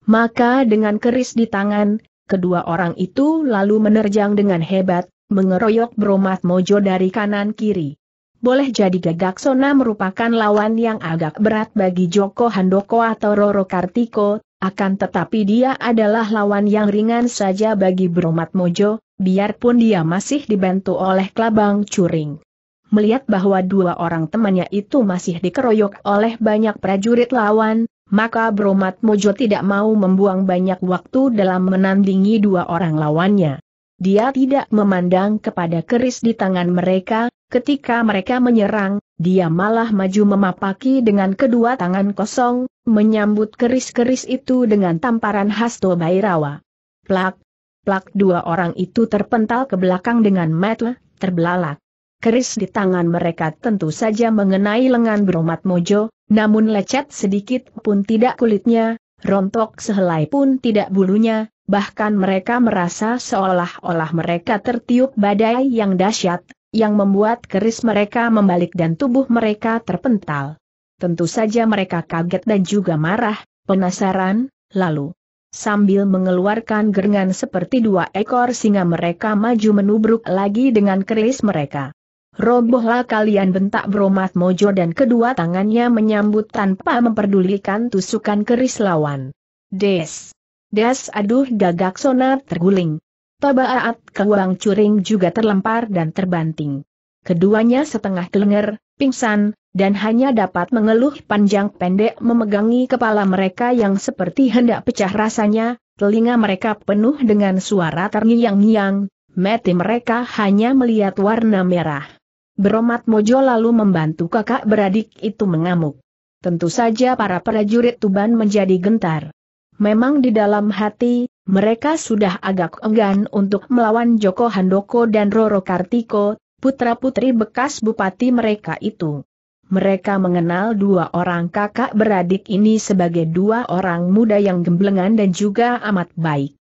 Maka dengan keris di tangan, kedua orang itu lalu menerjang dengan hebat, mengeroyok Bromat Mojo dari kanan kiri boleh jadi Gagaksona merupakan lawan yang agak berat bagi Joko Handoko atau Roro Kartiko, akan tetapi dia adalah lawan yang ringan saja bagi Bromat Mojo, biarpun dia masih dibantu oleh Klabang Curing. Melihat bahwa dua orang temannya itu masih dikeroyok oleh banyak prajurit lawan, maka Bromat Mojo tidak mau membuang banyak waktu dalam menandingi dua orang lawannya. Dia tidak memandang kepada keris di tangan mereka, Ketika mereka menyerang, dia malah maju memapaki dengan kedua tangan kosong, menyambut keris-keris itu dengan tamparan khas Bairawa. Plak, plak dua orang itu terpental ke belakang dengan mata, terbelalak. Keris di tangan mereka tentu saja mengenai lengan Bromat Mojo, namun lecet sedikit pun tidak kulitnya, rontok sehelai pun tidak bulunya, bahkan mereka merasa seolah-olah mereka tertiup badai yang dahsyat, yang membuat keris mereka membalik dan tubuh mereka terpental. Tentu saja mereka kaget dan juga marah, penasaran, lalu sambil mengeluarkan gerengan seperti dua ekor singa mereka maju menubruk lagi dengan keris mereka. Robohlah kalian bentak Bromat Mojo dan kedua tangannya menyambut tanpa memperdulikan tusukan keris lawan. Des! Des aduh gagak sonat terguling. Tobaat Kewang Curing juga terlempar dan terbanting. Keduanya setengah kelenger, pingsan, dan hanya dapat mengeluh panjang pendek memegangi kepala mereka yang seperti hendak pecah rasanya, telinga mereka penuh dengan suara terngiang-ngiang, mati mereka hanya melihat warna merah. Beromat Mojo lalu membantu kakak beradik itu mengamuk. Tentu saja para prajurit Tuban menjadi gentar. Memang di dalam hati, mereka sudah agak enggan untuk melawan Joko Handoko dan Roro Kartiko, putra-putri bekas bupati mereka itu. Mereka mengenal dua orang kakak beradik ini sebagai dua orang muda yang gemblengan dan juga amat baik.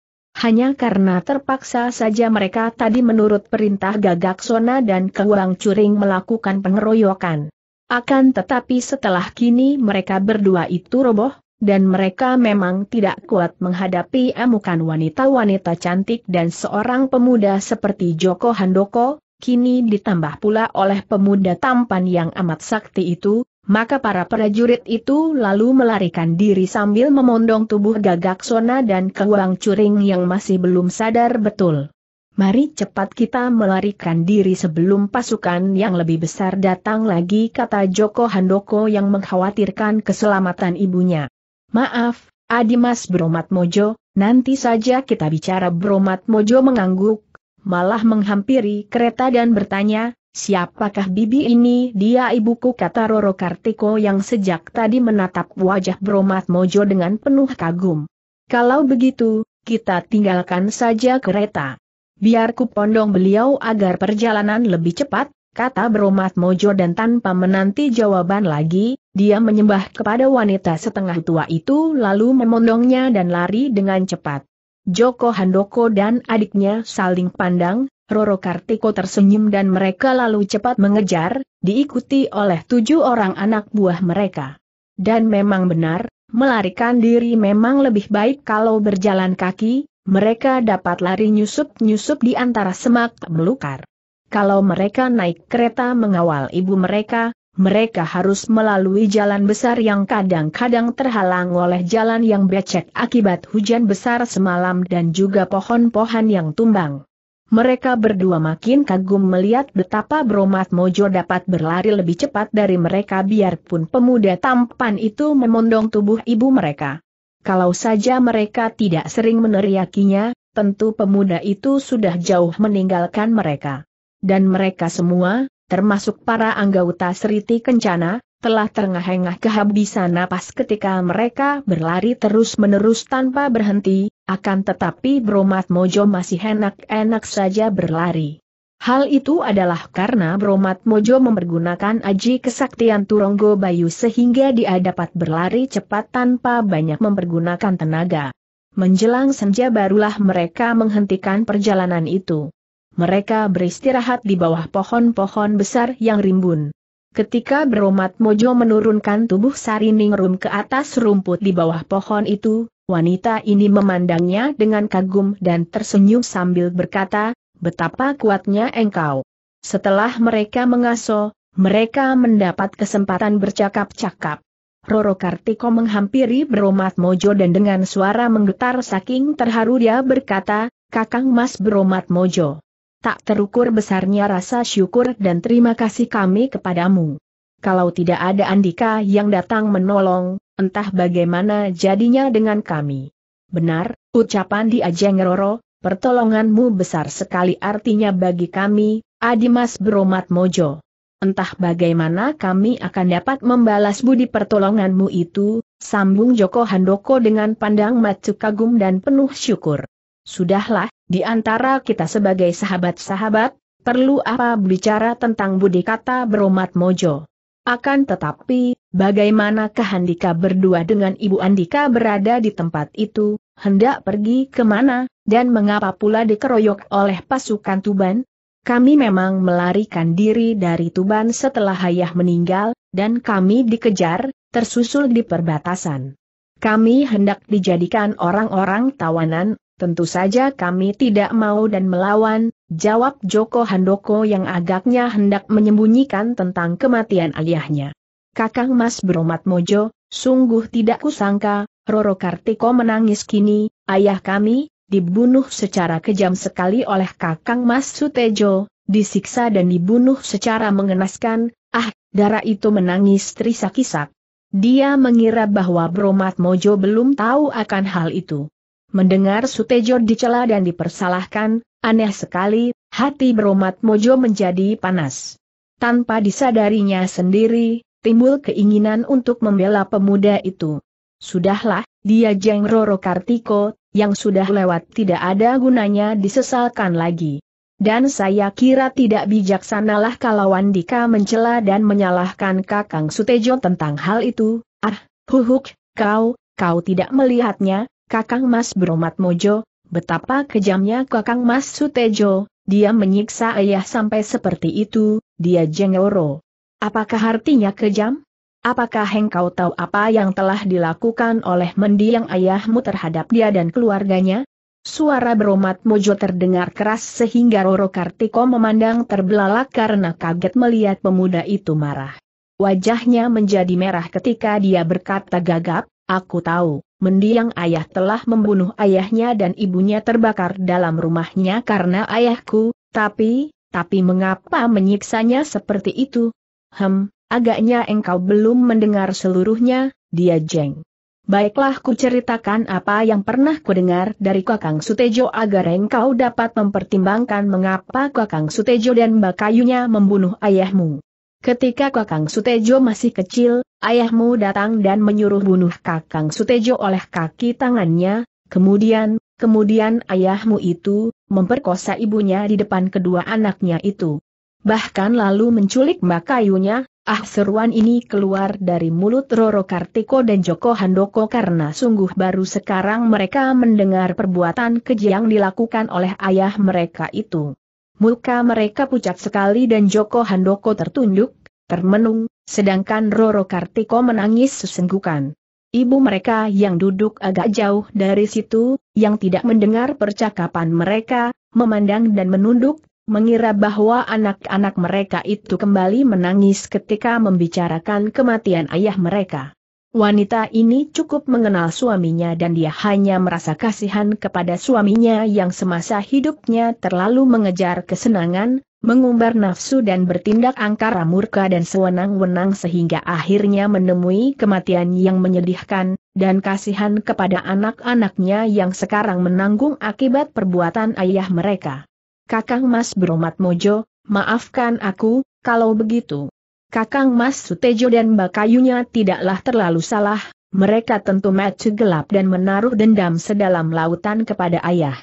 Hanya karena terpaksa saja mereka tadi menurut perintah Gagak Sona dan Kewang Curing melakukan pengeroyokan. Akan tetapi setelah kini mereka berdua itu roboh, dan mereka memang tidak kuat menghadapi amukan wanita-wanita cantik dan seorang pemuda seperti Joko Handoko, kini ditambah pula oleh pemuda tampan yang amat sakti itu, maka para prajurit itu lalu melarikan diri sambil memondong tubuh gagak sona dan kewang curing yang masih belum sadar betul. Mari cepat kita melarikan diri sebelum pasukan yang lebih besar datang lagi kata Joko Handoko yang mengkhawatirkan keselamatan ibunya. Maaf, Adimas Bromat Mojo, nanti saja kita bicara Bromat Mojo mengangguk, malah menghampiri kereta dan bertanya, siapakah bibi ini? Dia ibuku kata Roro Kartiko yang sejak tadi menatap wajah Bromat Mojo dengan penuh kagum. Kalau begitu, kita tinggalkan saja kereta. Biar ku pondong beliau agar perjalanan lebih cepat, kata Bromat Mojo dan tanpa menanti jawaban lagi, dia menyembah kepada wanita setengah tua itu lalu memondongnya dan lari dengan cepat. Joko Handoko dan adiknya saling pandang, Roro Kartiko tersenyum dan mereka lalu cepat mengejar, diikuti oleh tujuh orang anak buah mereka. Dan memang benar, melarikan diri memang lebih baik kalau berjalan kaki, mereka dapat lari nyusup-nyusup di antara semak belukar. Kalau mereka naik kereta mengawal ibu mereka, mereka harus melalui jalan besar yang kadang-kadang terhalang oleh jalan yang becek akibat hujan besar semalam dan juga pohon-pohon yang tumbang. Mereka berdua makin kagum melihat betapa Bromat Mojo dapat berlari lebih cepat dari mereka biarpun pemuda tampan itu memondong tubuh ibu mereka. Kalau saja mereka tidak sering meneriakinya, tentu pemuda itu sudah jauh meninggalkan mereka dan mereka semua, termasuk para anggota Seriti Kencana, telah terengah-engah kehabisan napas ketika mereka berlari terus-menerus tanpa berhenti, akan tetapi Bromat Mojo masih enak-enak saja berlari. Hal itu adalah karena Bromat Mojo mempergunakan aji kesaktian Turonggo Bayu sehingga dia dapat berlari cepat tanpa banyak mempergunakan tenaga. Menjelang senja barulah mereka menghentikan perjalanan itu mereka beristirahat di bawah pohon-pohon besar yang rimbun. Ketika Beromat Mojo menurunkan tubuh Sariningrum ke atas rumput di bawah pohon itu, wanita ini memandangnya dengan kagum dan tersenyum sambil berkata, betapa kuatnya engkau. Setelah mereka mengaso, mereka mendapat kesempatan bercakap-cakap. Roro Kartiko menghampiri Beromat Mojo dan dengan suara menggetar saking terharu dia berkata, Kakang Mas Beromat Mojo. Tak terukur besarnya rasa syukur dan terima kasih kami kepadamu. Kalau tidak ada Andika yang datang menolong, entah bagaimana jadinya dengan kami. Benar, ucapan di Ajeng Roro, pertolonganmu besar sekali artinya bagi kami, Adimas Bromat Mojo. Entah bagaimana kami akan dapat membalas budi pertolonganmu itu, sambung Joko Handoko dengan pandang mata kagum dan penuh syukur. Sudahlah, di antara kita sebagai sahabat-sahabat, perlu apa bicara tentang budi kata beromat mojo. Akan tetapi, bagaimana Handika berdua dengan Ibu Andika berada di tempat itu, hendak pergi ke mana, dan mengapa pula dikeroyok oleh pasukan Tuban? Kami memang melarikan diri dari Tuban setelah ayah meninggal, dan kami dikejar, tersusul di perbatasan. Kami hendak dijadikan orang-orang tawanan, Tentu saja kami tidak mau dan melawan, jawab Joko Handoko yang agaknya hendak menyembunyikan tentang kematian ayahnya. Kakang Mas Bromat Mojo, sungguh tidak kusangka, Roro Kartiko menangis kini, ayah kami, dibunuh secara kejam sekali oleh Kakang Mas Sutejo, disiksa dan dibunuh secara mengenaskan, ah, darah itu menangis terisak-isak. Dia mengira bahwa Bromat Mojo belum tahu akan hal itu. Mendengar Sutejo dicela dan dipersalahkan, aneh sekali, hati beromat mojo menjadi panas. Tanpa disadarinya sendiri, timbul keinginan untuk membela pemuda itu. Sudahlah, dia Jeng Roro Kartiko, yang sudah lewat tidak ada gunanya disesalkan lagi. Dan saya kira tidak bijaksanalah kalau Wandika mencela dan menyalahkan Kakang Sutejo tentang hal itu. Ah, huhuk, kau, kau tidak melihatnya, Kakang Mas Bromat Mojo, betapa kejamnya Kakang Mas Sutejo, dia menyiksa ayah sampai seperti itu, dia jengoro. Apakah artinya kejam? Apakah engkau tahu apa yang telah dilakukan oleh mendiang ayahmu terhadap dia dan keluarganya? Suara Bromat Mojo terdengar keras sehingga Roro Kartiko memandang terbelalak karena kaget melihat pemuda itu marah. Wajahnya menjadi merah ketika dia berkata gagap, aku tahu, mendiang ayah telah membunuh ayahnya dan ibunya terbakar dalam rumahnya karena ayahku, tapi, tapi mengapa menyiksanya seperti itu? Hem, agaknya engkau belum mendengar seluruhnya, dia jeng. Baiklah ku ceritakan apa yang pernah ku dengar dari Kakang Sutejo agar engkau dapat mempertimbangkan mengapa Kakang Sutejo dan Bakayunya membunuh ayahmu. Ketika Kakang Sutejo masih kecil, ayahmu datang dan menyuruh bunuh Kakang Sutejo oleh kaki tangannya, kemudian, kemudian ayahmu itu, memperkosa ibunya di depan kedua anaknya itu. bahkan lalu menculik mbak kayunya, ah seruan ini keluar dari mulut Roro Kartiko dan Joko Handoko karena sungguh baru sekarang mereka mendengar perbuatan keji yang dilakukan oleh ayah mereka itu. Muka mereka pucat sekali dan Joko Handoko tertunduk, termenung, sedangkan Roro Kartiko menangis sesenggukan. Ibu mereka yang duduk agak jauh dari situ, yang tidak mendengar percakapan mereka, memandang dan menunduk, mengira bahwa anak-anak mereka itu kembali menangis ketika membicarakan kematian ayah mereka. Wanita ini cukup mengenal suaminya dan dia hanya merasa kasihan kepada suaminya yang semasa hidupnya terlalu mengejar kesenangan, mengumbar nafsu dan bertindak angkara murka dan sewenang-wenang sehingga akhirnya menemui kematian yang menyedihkan, dan kasihan kepada anak-anaknya yang sekarang menanggung akibat perbuatan ayah mereka. Kakang Mas Bromat Mojo, maafkan aku, kalau begitu. Kakang Mas Sutejo dan Mbak Kayunya tidaklah terlalu salah, mereka tentu mati gelap dan menaruh dendam sedalam lautan kepada ayah.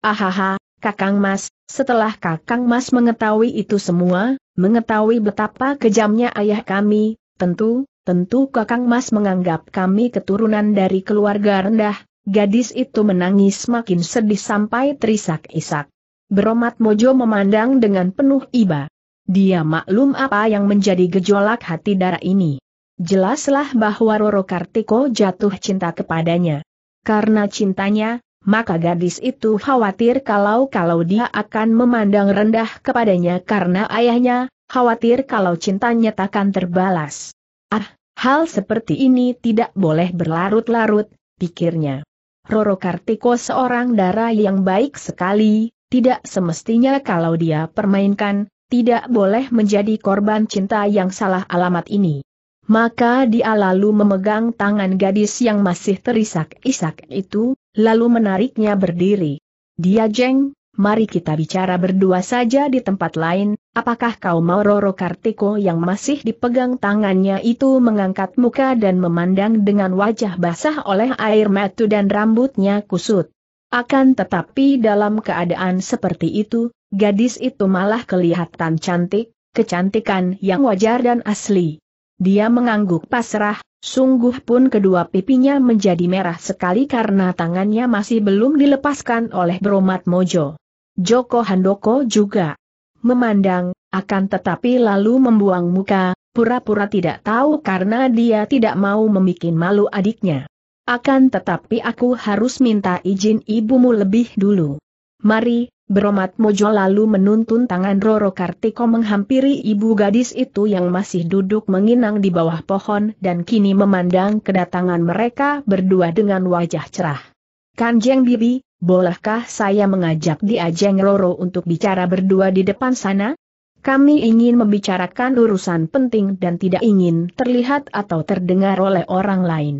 Ahaha, Kakang Mas, setelah Kakang Mas mengetahui itu semua, mengetahui betapa kejamnya ayah kami, tentu, tentu Kakang Mas menganggap kami keturunan dari keluarga rendah, gadis itu menangis makin sedih sampai terisak-isak. Beromat Mojo memandang dengan penuh iba. Dia maklum apa yang menjadi gejolak hati darah ini. Jelaslah bahwa Roro Kartiko jatuh cinta kepadanya. Karena cintanya, maka gadis itu khawatir kalau-kalau dia akan memandang rendah kepadanya karena ayahnya, khawatir kalau cintanya takkan terbalas. Ah, hal seperti ini tidak boleh berlarut-larut, pikirnya. Roro Kartiko seorang darah yang baik sekali, tidak semestinya kalau dia permainkan, tidak boleh menjadi korban cinta yang salah alamat ini. Maka dia lalu memegang tangan gadis yang masih terisak-isak itu, lalu menariknya berdiri. Dia jeng, mari kita bicara berdua saja di tempat lain, apakah kau mau Roro Kartiko yang masih dipegang tangannya itu mengangkat muka dan memandang dengan wajah basah oleh air mata dan rambutnya kusut. Akan tetapi dalam keadaan seperti itu, gadis itu malah kelihatan cantik, kecantikan yang wajar dan asli. Dia mengangguk pasrah, sungguh pun kedua pipinya menjadi merah sekali karena tangannya masih belum dilepaskan oleh Bromat Mojo. Joko Handoko juga memandang, akan tetapi lalu membuang muka, pura-pura tidak tahu karena dia tidak mau membuat malu adiknya. Akan tetapi aku harus minta izin ibumu lebih dulu. Mari, Beromat Mojo lalu menuntun tangan Roro Kartiko menghampiri ibu gadis itu yang masih duduk menginang di bawah pohon dan kini memandang kedatangan mereka berdua dengan wajah cerah. Kanjeng Bibi, bolehkah saya mengajak Diajeng Roro untuk bicara berdua di depan sana? Kami ingin membicarakan urusan penting dan tidak ingin terlihat atau terdengar oleh orang lain.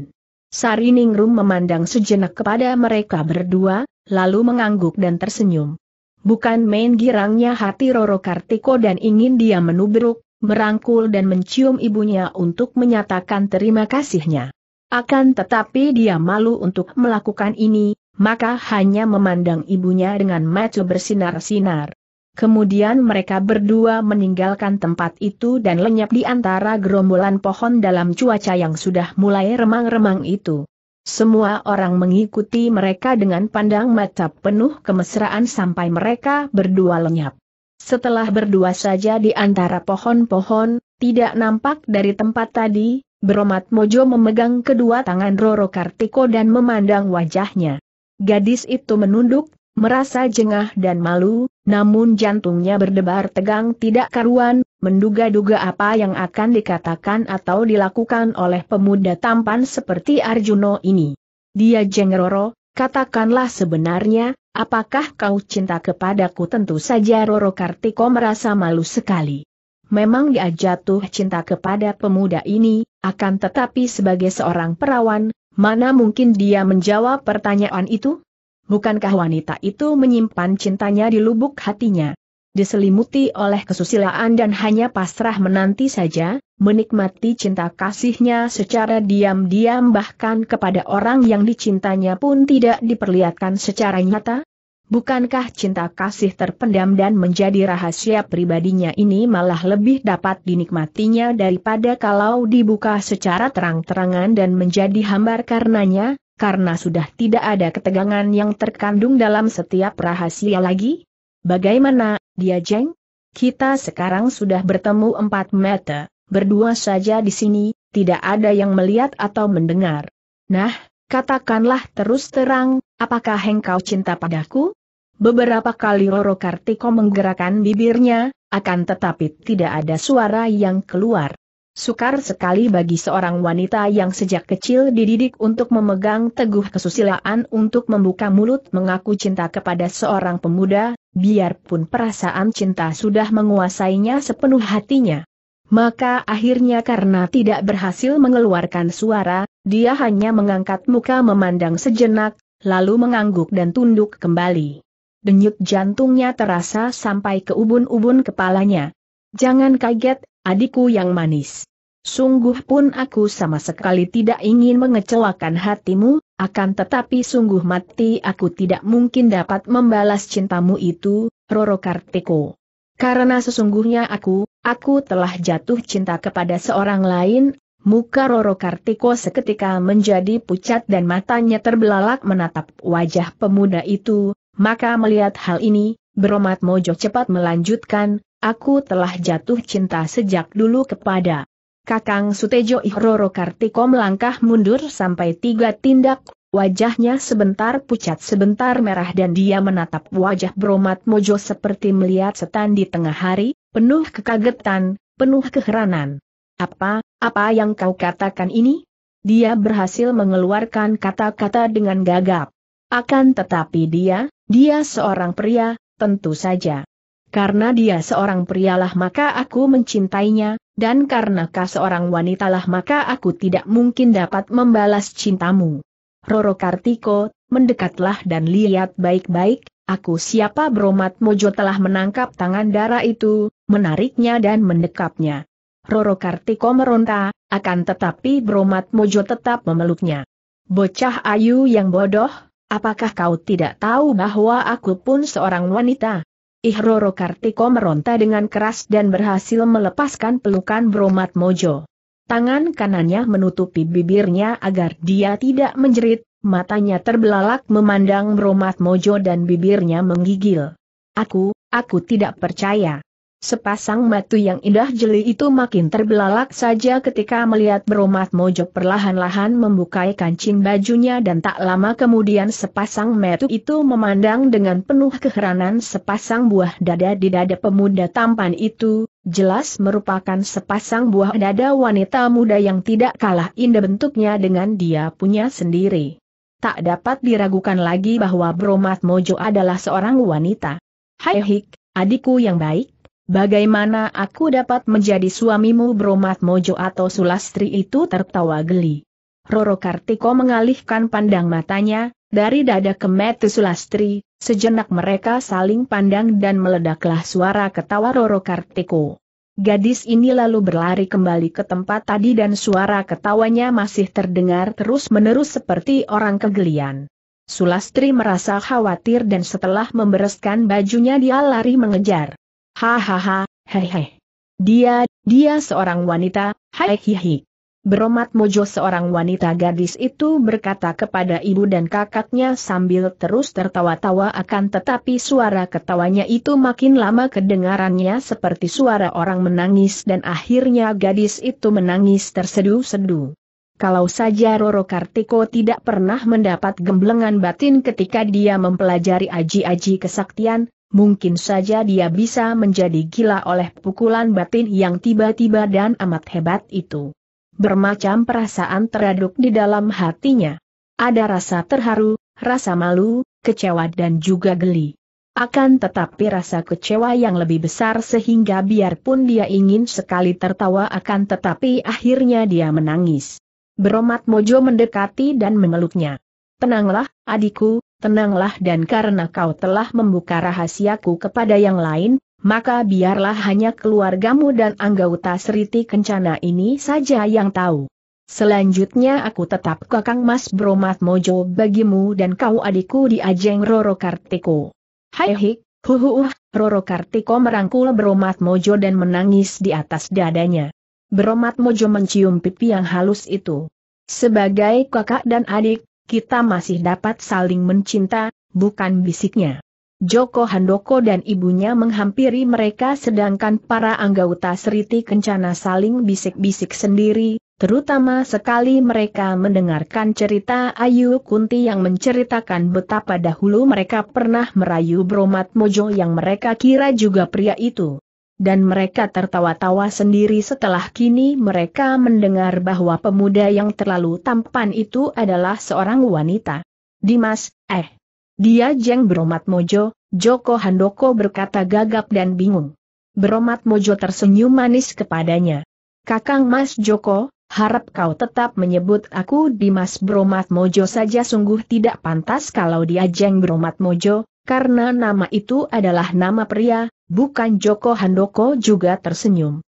Sariningrum memandang sejenak kepada mereka berdua, lalu mengangguk dan tersenyum. Bukan main girangnya hati Roro Kartiko dan ingin dia menubruk, merangkul dan mencium ibunya untuk menyatakan terima kasihnya. Akan tetapi dia malu untuk melakukan ini, maka hanya memandang ibunya dengan mata bersinar-sinar. Kemudian mereka berdua meninggalkan tempat itu dan lenyap di antara gerombolan pohon dalam cuaca yang sudah mulai remang-remang itu. Semua orang mengikuti mereka dengan pandang mata penuh kemesraan sampai mereka berdua lenyap. Setelah berdua saja di antara pohon-pohon, tidak nampak dari tempat tadi, Beromat Mojo memegang kedua tangan Roro Kartiko dan memandang wajahnya. Gadis itu menunduk, merasa jengah dan malu, namun jantungnya berdebar tegang tidak karuan, menduga-duga apa yang akan dikatakan atau dilakukan oleh pemuda tampan seperti Arjuno ini. Dia jengroro, katakanlah sebenarnya, apakah kau cinta kepadaku tentu saja Roro Kartiko merasa malu sekali. Memang dia jatuh cinta kepada pemuda ini, akan tetapi sebagai seorang perawan, mana mungkin dia menjawab pertanyaan itu? Bukankah wanita itu menyimpan cintanya di lubuk hatinya? Diselimuti oleh kesusilaan dan hanya pasrah menanti saja, menikmati cinta kasihnya secara diam-diam bahkan kepada orang yang dicintanya pun tidak diperlihatkan secara nyata? Bukankah cinta kasih terpendam dan menjadi rahasia pribadinya ini malah lebih dapat dinikmatinya daripada kalau dibuka secara terang-terangan dan menjadi hambar karenanya, karena sudah tidak ada ketegangan yang terkandung dalam setiap rahasia lagi? Bagaimana, dia jeng? Kita sekarang sudah bertemu empat meter, berdua saja di sini, tidak ada yang melihat atau mendengar. Nah, katakanlah terus terang, apakah engkau cinta padaku? Beberapa kali Roro Kartiko menggerakkan bibirnya, akan tetapi tidak ada suara yang keluar. Sukar sekali bagi seorang wanita yang sejak kecil dididik untuk memegang teguh kesusilaan untuk membuka mulut mengaku cinta kepada seorang pemuda, biarpun perasaan cinta sudah menguasainya sepenuh hatinya. Maka akhirnya karena tidak berhasil mengeluarkan suara, dia hanya mengangkat muka memandang sejenak, lalu mengangguk dan tunduk kembali. Denyut jantungnya terasa sampai ke ubun-ubun kepalanya. Jangan kaget, adikku yang manis. Sungguh pun aku sama sekali tidak ingin mengecewakan hatimu, akan tetapi sungguh mati aku tidak mungkin dapat membalas cintamu itu, Roro Kartiko. Karena sesungguhnya aku, aku telah jatuh cinta kepada seorang lain, muka Roro Kartiko seketika menjadi pucat dan matanya terbelalak menatap wajah pemuda itu, maka melihat hal ini, Beromat Mojo cepat melanjutkan, aku telah jatuh cinta sejak dulu kepada Kakang Sutejo Ihroro Kartiko melangkah mundur sampai tiga tindak, wajahnya sebentar pucat sebentar merah dan dia menatap wajah Bromat Mojo seperti melihat setan di tengah hari, penuh kekagetan, penuh keheranan. Apa, apa yang kau katakan ini? Dia berhasil mengeluarkan kata-kata dengan gagap. Akan tetapi dia, dia seorang pria, tentu saja. Karena dia seorang prialah maka aku mencintainya, dan karena kau seorang wanitalah maka aku tidak mungkin dapat membalas cintamu. Roro Kartiko, mendekatlah dan lihat baik-baik, aku siapa Bromat Mojo telah menangkap tangan darah itu, menariknya dan mendekapnya. Roro Kartiko meronta, akan tetapi Bromat Mojo tetap memeluknya. Bocah ayu yang bodoh, apakah kau tidak tahu bahwa aku pun seorang wanita? Ihroro Kartiko meronta dengan keras dan berhasil melepaskan pelukan Bromat Mojo. Tangan kanannya menutupi bibirnya agar dia tidak menjerit, matanya terbelalak memandang Bromat Mojo dan bibirnya menggigil. Aku, aku tidak percaya. Sepasang matu yang indah jeli itu makin terbelalak saja ketika melihat Bromat Mojo perlahan-lahan membukai kancing bajunya dan tak lama kemudian sepasang matu itu memandang dengan penuh keheranan sepasang buah dada di dada pemuda tampan itu, jelas merupakan sepasang buah dada wanita muda yang tidak kalah indah bentuknya dengan dia punya sendiri. Tak dapat diragukan lagi bahwa Bromat Mojo adalah seorang wanita. Hai hik, adikku yang baik, Bagaimana aku dapat menjadi suamimu Bromat Mojo atau Sulastri itu tertawa geli. Roro Kartiko mengalihkan pandang matanya, dari dada ke metu Sulastri, sejenak mereka saling pandang dan meledaklah suara ketawa Roro Kartiko. Gadis ini lalu berlari kembali ke tempat tadi dan suara ketawanya masih terdengar terus-menerus seperti orang kegelian. Sulastri merasa khawatir dan setelah membereskan bajunya dia lari mengejar. Hahaha, hehe. Dia, dia seorang wanita, hihi. Beromat Mojo seorang wanita gadis itu berkata kepada ibu dan kakaknya sambil terus tertawa-tawa akan tetapi suara ketawanya itu makin lama kedengarannya seperti suara orang menangis dan akhirnya gadis itu menangis tersedu-sedu. Kalau saja Roro Kartiko tidak pernah mendapat gemblengan batin ketika dia mempelajari aji-aji kesaktian, mungkin saja dia bisa menjadi gila oleh pukulan batin yang tiba-tiba dan amat hebat itu. Bermacam perasaan teraduk di dalam hatinya. Ada rasa terharu, rasa malu, kecewa dan juga geli. Akan tetapi rasa kecewa yang lebih besar sehingga biarpun dia ingin sekali tertawa akan tetapi akhirnya dia menangis. Beromat Mojo mendekati dan memeluknya. Tenanglah, adikku, tenanglah dan karena kau telah membuka rahasiaku kepada yang lain, maka biarlah hanya keluargamu dan anggota Seriti Kencana ini saja yang tahu. Selanjutnya aku tetap kakang Mas Bromat Mojo bagimu dan kau adikku di Ajeng Roro Kartiko. Hai hik, huhu, Roro Kartiko merangkul Bromat Mojo dan menangis di atas dadanya. Bromat Mojo mencium pipi yang halus itu. Sebagai kakak dan adik, kita masih dapat saling mencinta, bukan bisiknya. Joko Handoko dan ibunya menghampiri mereka sedangkan para anggota Seriti Kencana saling bisik-bisik sendiri, terutama sekali mereka mendengarkan cerita Ayu Kunti yang menceritakan betapa dahulu mereka pernah merayu Bromat Mojo yang mereka kira juga pria itu. Dan mereka tertawa-tawa sendiri setelah kini mereka mendengar bahwa pemuda yang terlalu tampan itu adalah seorang wanita. Dimas, eh, dia Jeng Bromat Mojo, Joko Handoko berkata gagap dan bingung. Bromat Mojo tersenyum manis kepadanya. Kakang Mas Joko, harap kau tetap menyebut aku Dimas Bromat Mojo saja sungguh tidak pantas kalau dia Jeng Bromat Mojo, karena nama itu adalah nama pria, bukan Joko Handoko juga tersenyum.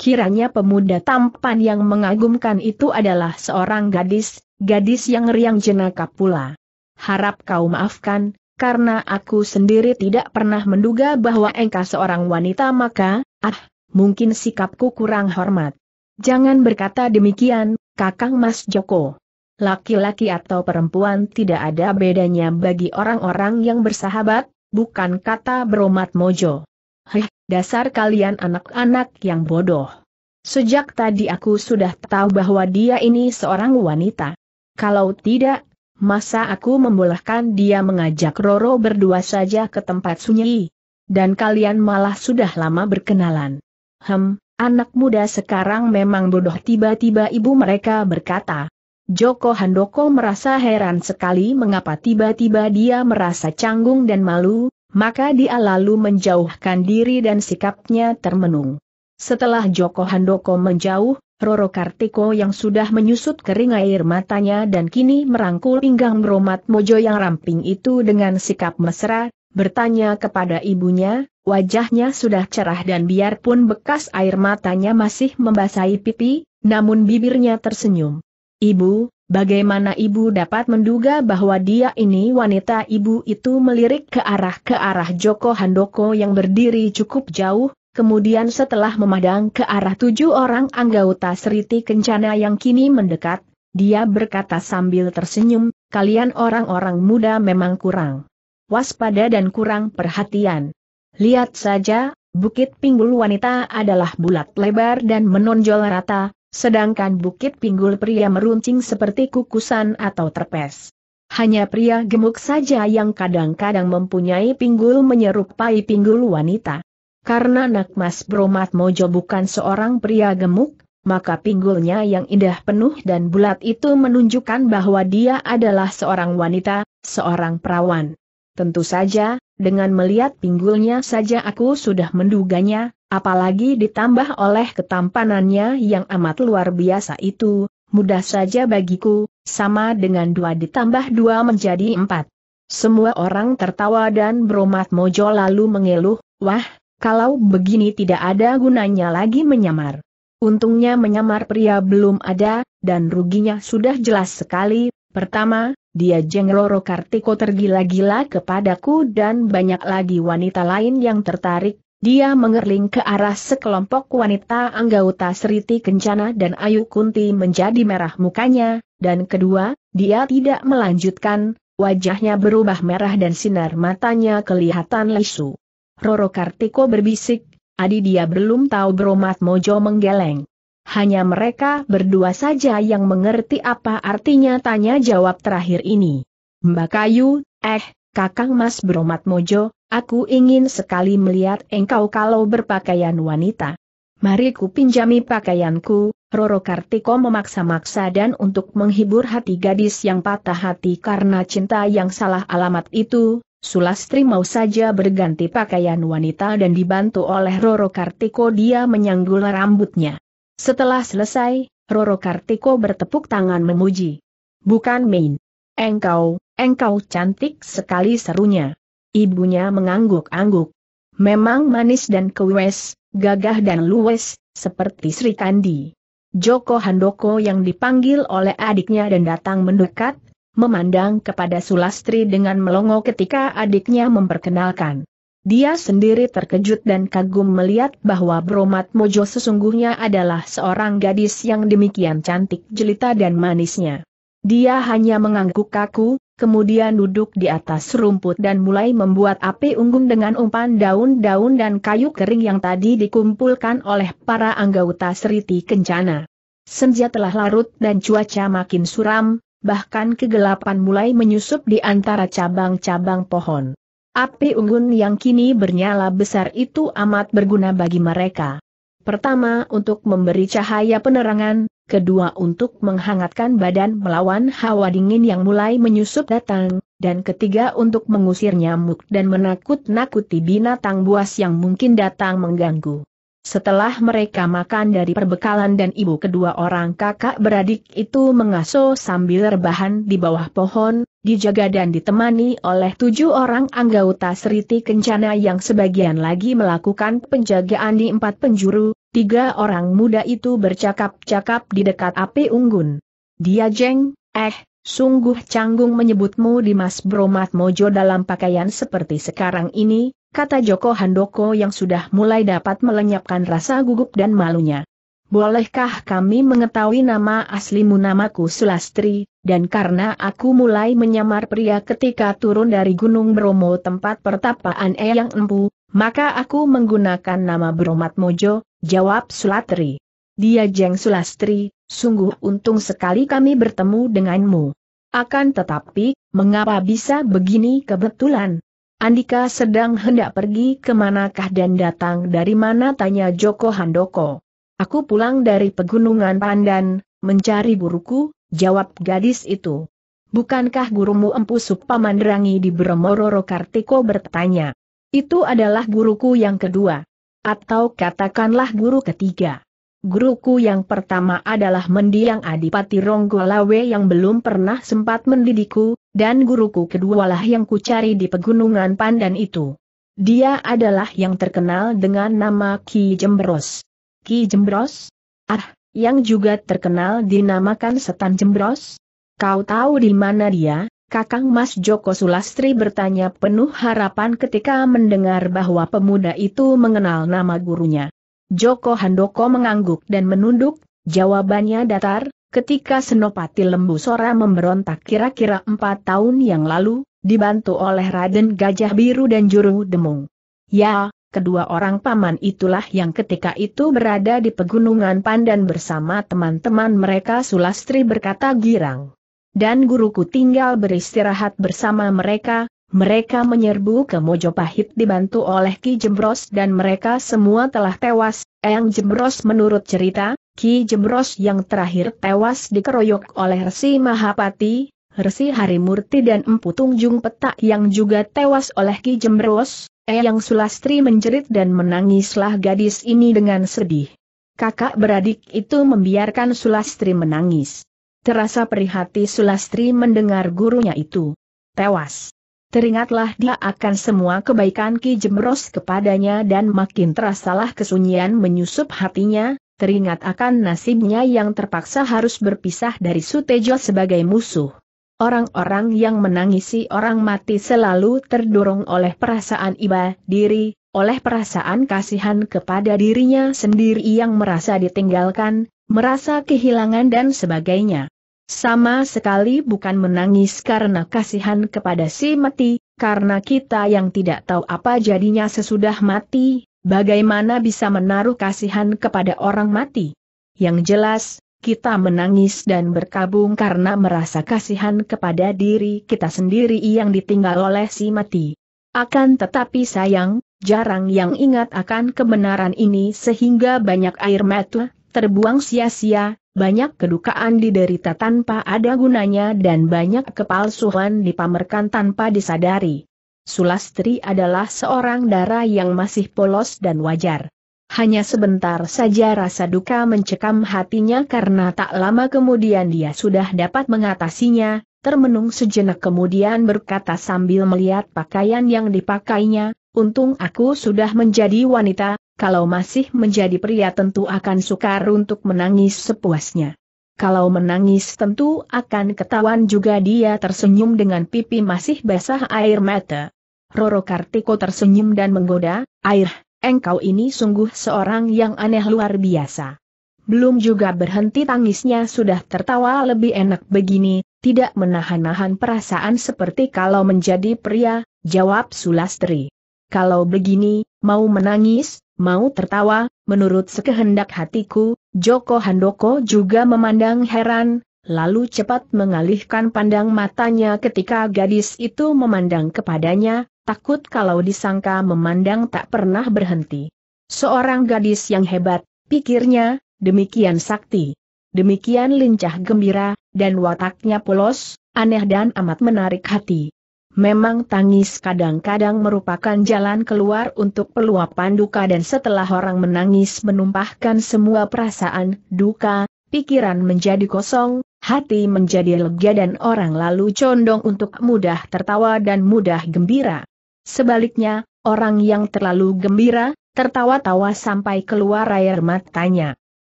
Kiranya pemuda tampan yang mengagumkan itu adalah seorang gadis, gadis yang riang jenaka pula harap kau maafkan, karena aku sendiri tidak pernah menduga bahwa engkau seorang wanita maka, ah, mungkin sikapku kurang hormat. Jangan berkata demikian, Kakang Mas Joko. Laki-laki atau perempuan tidak ada bedanya bagi orang-orang yang bersahabat, bukan kata beromat mojo. Heh, dasar kalian anak-anak yang bodoh. Sejak tadi aku sudah tahu bahwa dia ini seorang wanita. Kalau tidak, Masa aku membolehkan dia mengajak Roro berdua saja ke tempat sunyi? Dan kalian malah sudah lama berkenalan. Hem, anak muda sekarang memang bodoh tiba-tiba ibu mereka berkata. Joko Handoko merasa heran sekali mengapa tiba-tiba dia merasa canggung dan malu, maka dia lalu menjauhkan diri dan sikapnya termenung. Setelah Joko Handoko menjauh, Roro Kartiko yang sudah menyusut kering air matanya dan kini merangkul pinggang Bromat Mojo yang ramping itu dengan sikap mesra, bertanya kepada ibunya, wajahnya sudah cerah dan biarpun bekas air matanya masih membasahi pipi, namun bibirnya tersenyum. Ibu, bagaimana ibu dapat menduga bahwa dia ini wanita ibu itu melirik ke arah ke arah Joko Handoko yang berdiri cukup jauh, Kemudian setelah memandang ke arah tujuh orang anggota Seriti Kencana yang kini mendekat, dia berkata sambil tersenyum, kalian orang-orang muda memang kurang waspada dan kurang perhatian. Lihat saja, Bukit Pinggul wanita adalah bulat lebar dan menonjol rata, sedangkan Bukit Pinggul pria meruncing seperti kukusan atau terpes. Hanya pria gemuk saja yang kadang-kadang mempunyai pinggul menyerupai pinggul wanita. Karena Nak Mas Bromat Mojo bukan seorang pria gemuk, maka pinggulnya yang indah penuh dan bulat itu menunjukkan bahwa dia adalah seorang wanita, seorang perawan. Tentu saja, dengan melihat pinggulnya saja aku sudah menduganya, apalagi ditambah oleh ketampanannya yang amat luar biasa itu, mudah saja bagiku, sama dengan dua ditambah dua menjadi empat. Semua orang tertawa dan Bromat Mojo lalu mengeluh, wah, kalau begini tidak ada gunanya lagi menyamar. Untungnya menyamar pria belum ada, dan ruginya sudah jelas sekali. Pertama, dia Jengroro Kartiko tergila-gila kepadaku dan banyak lagi wanita lain yang tertarik. Dia mengerling ke arah sekelompok wanita anggota Seriti Kencana dan Ayu Kunti menjadi merah mukanya, dan kedua, dia tidak melanjutkan, wajahnya berubah merah dan sinar matanya kelihatan lesu. Roro Kartiko berbisik, adi dia belum tahu Bromat Mojo menggeleng. Hanya mereka berdua saja yang mengerti apa artinya tanya jawab terakhir ini. Mbak Kayu, eh, Kakang Mas Bromat Mojo, aku ingin sekali melihat engkau kalau berpakaian wanita. Mari ku pinjami pakaianku, Roro Kartiko memaksa-maksa dan untuk menghibur hati gadis yang patah hati karena cinta yang salah alamat itu, Sulastri mau saja berganti pakaian wanita dan dibantu oleh Roro Kartiko dia menyanggul rambutnya. Setelah selesai, Roro Kartiko bertepuk tangan memuji. Bukan main. Engkau, engkau cantik sekali serunya. Ibunya mengangguk-angguk. Memang manis dan kewes, gagah dan luwes, seperti Sri Kandi. Joko Handoko yang dipanggil oleh adiknya dan datang mendekat, memandang kepada Sulastri dengan melongo ketika adiknya memperkenalkan. Dia sendiri terkejut dan kagum melihat bahwa Bromat Mojo sesungguhnya adalah seorang gadis yang demikian cantik jelita dan manisnya. Dia hanya mengangguk kaku, kemudian duduk di atas rumput dan mulai membuat api unggun dengan umpan daun-daun dan kayu kering yang tadi dikumpulkan oleh para anggota Seriti Kencana. Senja telah larut dan cuaca makin suram, bahkan kegelapan mulai menyusup di antara cabang-cabang pohon. Api unggun yang kini bernyala besar itu amat berguna bagi mereka. Pertama untuk memberi cahaya penerangan, kedua untuk menghangatkan badan melawan hawa dingin yang mulai menyusup datang, dan ketiga untuk mengusir nyamuk dan menakut-nakuti binatang buas yang mungkin datang mengganggu. Setelah mereka makan dari perbekalan dan ibu kedua orang kakak beradik itu mengasuh sambil rebahan di bawah pohon, dijaga dan ditemani oleh tujuh orang anggota Seriti Kencana yang sebagian lagi melakukan penjagaan di empat penjuru, tiga orang muda itu bercakap-cakap di dekat api unggun. Dia jeng, eh, sungguh canggung menyebutmu di Mas Bromat Mojo dalam pakaian seperti sekarang ini, kata Joko Handoko yang sudah mulai dapat melenyapkan rasa gugup dan malunya. Bolehkah kami mengetahui nama aslimu namaku Sulastri, dan karena aku mulai menyamar pria ketika turun dari Gunung Bromo tempat pertapaan Eyang Empu, maka aku menggunakan nama Bromat Mojo, jawab Sulatri. Dia Jeng Sulastri, sungguh untung sekali kami bertemu denganmu. Akan tetapi, mengapa bisa begini kebetulan? Andika sedang hendak pergi ke manakah dan datang dari mana tanya Joko Handoko. Aku pulang dari pegunungan Pandan, mencari guruku, jawab gadis itu. Bukankah gurumu Empu Supamanderangi di Bromororo Kartiko bertanya? Itu adalah guruku yang kedua. Atau katakanlah guru ketiga. Guruku yang pertama adalah mendiang Adipati Ronggolawe yang belum pernah sempat mendidikku, dan guruku kedualah yang kucari di pegunungan Pandan itu. Dia adalah yang terkenal dengan nama Ki Jembros. Ki Jembros? Ah, yang juga terkenal dinamakan Setan Jembros? Kau tahu di mana dia? Kakang Mas Joko Sulastri bertanya penuh harapan ketika mendengar bahwa pemuda itu mengenal nama gurunya. Joko Handoko mengangguk dan menunduk, jawabannya datar, ketika Senopati Lembu Sora memberontak kira-kira empat tahun yang lalu, dibantu oleh Raden Gajah Biru dan Juru Demung. Ya, kedua orang paman itulah yang ketika itu berada di pegunungan Pandan bersama teman-teman mereka Sulastri berkata girang. Dan guruku tinggal beristirahat bersama mereka, mereka menyerbu ke Mojopahit dibantu oleh Ki Jembros dan mereka semua telah tewas. Eyang Jembros menurut cerita, Ki Jembros yang terakhir tewas dikeroyok oleh Resi Mahapati, Resi Harimurti dan Empu Tungjung Petak yang juga tewas oleh Ki Jembros. Eyang Sulastri menjerit dan menangislah gadis ini dengan sedih. Kakak beradik itu membiarkan Sulastri menangis. Terasa perihati Sulastri mendengar gurunya itu tewas. Teringatlah dia akan semua kebaikan Ki Jemros kepadanya dan makin terasalah kesunyian menyusup hatinya, teringat akan nasibnya yang terpaksa harus berpisah dari Sutejo sebagai musuh. Orang-orang yang menangisi orang mati selalu terdorong oleh perasaan iba diri, oleh perasaan kasihan kepada dirinya sendiri yang merasa ditinggalkan, merasa kehilangan dan sebagainya. Sama sekali bukan menangis karena kasihan kepada si mati, karena kita yang tidak tahu apa jadinya sesudah mati, bagaimana bisa menaruh kasihan kepada orang mati. Yang jelas, kita menangis dan berkabung karena merasa kasihan kepada diri kita sendiri yang ditinggal oleh si mati. Akan tetapi sayang, jarang yang ingat akan kebenaran ini sehingga banyak air mata terbuang sia-sia, banyak kedukaan diderita tanpa ada gunanya dan banyak kepalsuan dipamerkan tanpa disadari. Sulastri adalah seorang darah yang masih polos dan wajar. Hanya sebentar saja rasa duka mencekam hatinya karena tak lama kemudian dia sudah dapat mengatasinya, termenung sejenak kemudian berkata sambil melihat pakaian yang dipakainya, untung aku sudah menjadi wanita, kalau masih menjadi pria tentu akan sukar untuk menangis sepuasnya. Kalau menangis tentu akan ketahuan juga dia tersenyum dengan pipi masih basah air mata. Roro Kartiko tersenyum dan menggoda, air, engkau ini sungguh seorang yang aneh luar biasa. Belum juga berhenti tangisnya sudah tertawa lebih enak begini, tidak menahan-nahan perasaan seperti kalau menjadi pria, jawab Sulastri. Kalau begini, mau menangis, mau tertawa, menurut sekehendak hatiku, Joko Handoko juga memandang heran, lalu cepat mengalihkan pandang matanya ketika gadis itu memandang kepadanya, takut kalau disangka memandang tak pernah berhenti. Seorang gadis yang hebat, pikirnya, demikian sakti. Demikian lincah gembira, dan wataknya polos, aneh dan amat menarik hati. Memang tangis kadang-kadang merupakan jalan keluar untuk peluapan duka dan setelah orang menangis menumpahkan semua perasaan, duka, pikiran menjadi kosong, hati menjadi lega dan orang lalu condong untuk mudah tertawa dan mudah gembira. Sebaliknya, orang yang terlalu gembira, tertawa-tawa sampai keluar air matanya.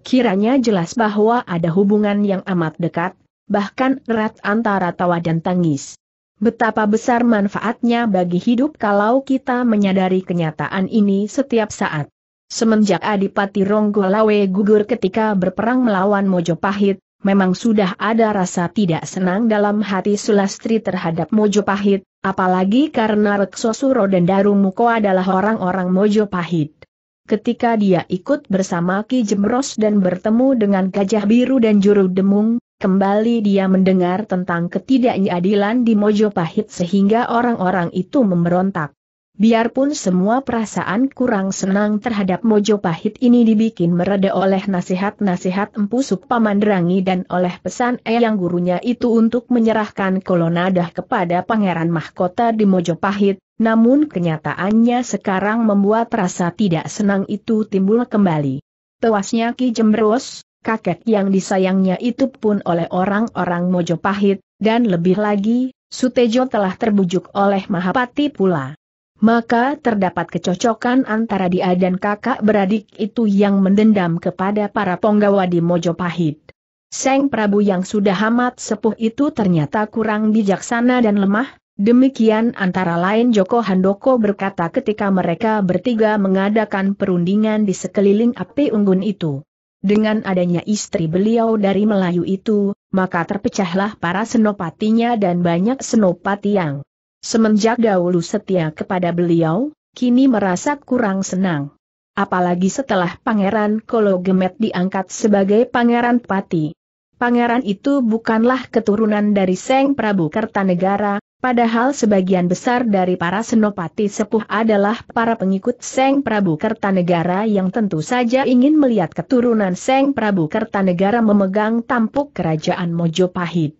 Kiranya jelas bahwa ada hubungan yang amat dekat, bahkan erat antara tawa dan tangis. Betapa besar manfaatnya bagi hidup kalau kita menyadari kenyataan ini setiap saat. Semenjak Adipati Ronggolawe gugur ketika berperang melawan Mojopahit, memang sudah ada rasa tidak senang dalam hati Sulastri terhadap Mojopahit, apalagi karena Reksosuro dan Darumuko adalah orang-orang Mojopahit. Ketika dia ikut bersama Ki Jemros dan bertemu dengan Gajah Biru dan Juru Demung, Kembali dia mendengar tentang ketidakadilan di Mojopahit sehingga orang-orang itu memberontak. Biarpun semua perasaan kurang senang terhadap Mojopahit ini dibikin mereda oleh nasihat-nasihat Empu Sukpamandrangi dan oleh pesan Eyang gurunya itu untuk menyerahkan kolonadah kepada Pangeran Mahkota di Mojopahit, namun kenyataannya sekarang membuat rasa tidak senang itu timbul kembali. Tewasnya Ki Jembros, kakek yang disayangnya itu pun oleh orang-orang Mojopahit, dan lebih lagi, Sutejo telah terbujuk oleh Mahapati pula. Maka terdapat kecocokan antara dia dan kakak beradik itu yang mendendam kepada para penggawa di Mojopahit. Seng Prabu yang sudah amat sepuh itu ternyata kurang bijaksana dan lemah, demikian antara lain Joko Handoko berkata ketika mereka bertiga mengadakan perundingan di sekeliling api unggun itu. Dengan adanya istri beliau dari Melayu itu, maka terpecahlah para senopatinya dan banyak senopati yang semenjak dahulu setia kepada beliau, kini merasa kurang senang. Apalagi setelah Pangeran Kolo Gemet diangkat sebagai Pangeran Pati. Pangeran itu bukanlah keturunan dari Seng Prabu Kertanegara, Padahal sebagian besar dari para senopati sepuh adalah para pengikut Seng Prabu Kertanegara yang tentu saja ingin melihat keturunan Seng Prabu Kertanegara memegang tampuk kerajaan Mojopahit.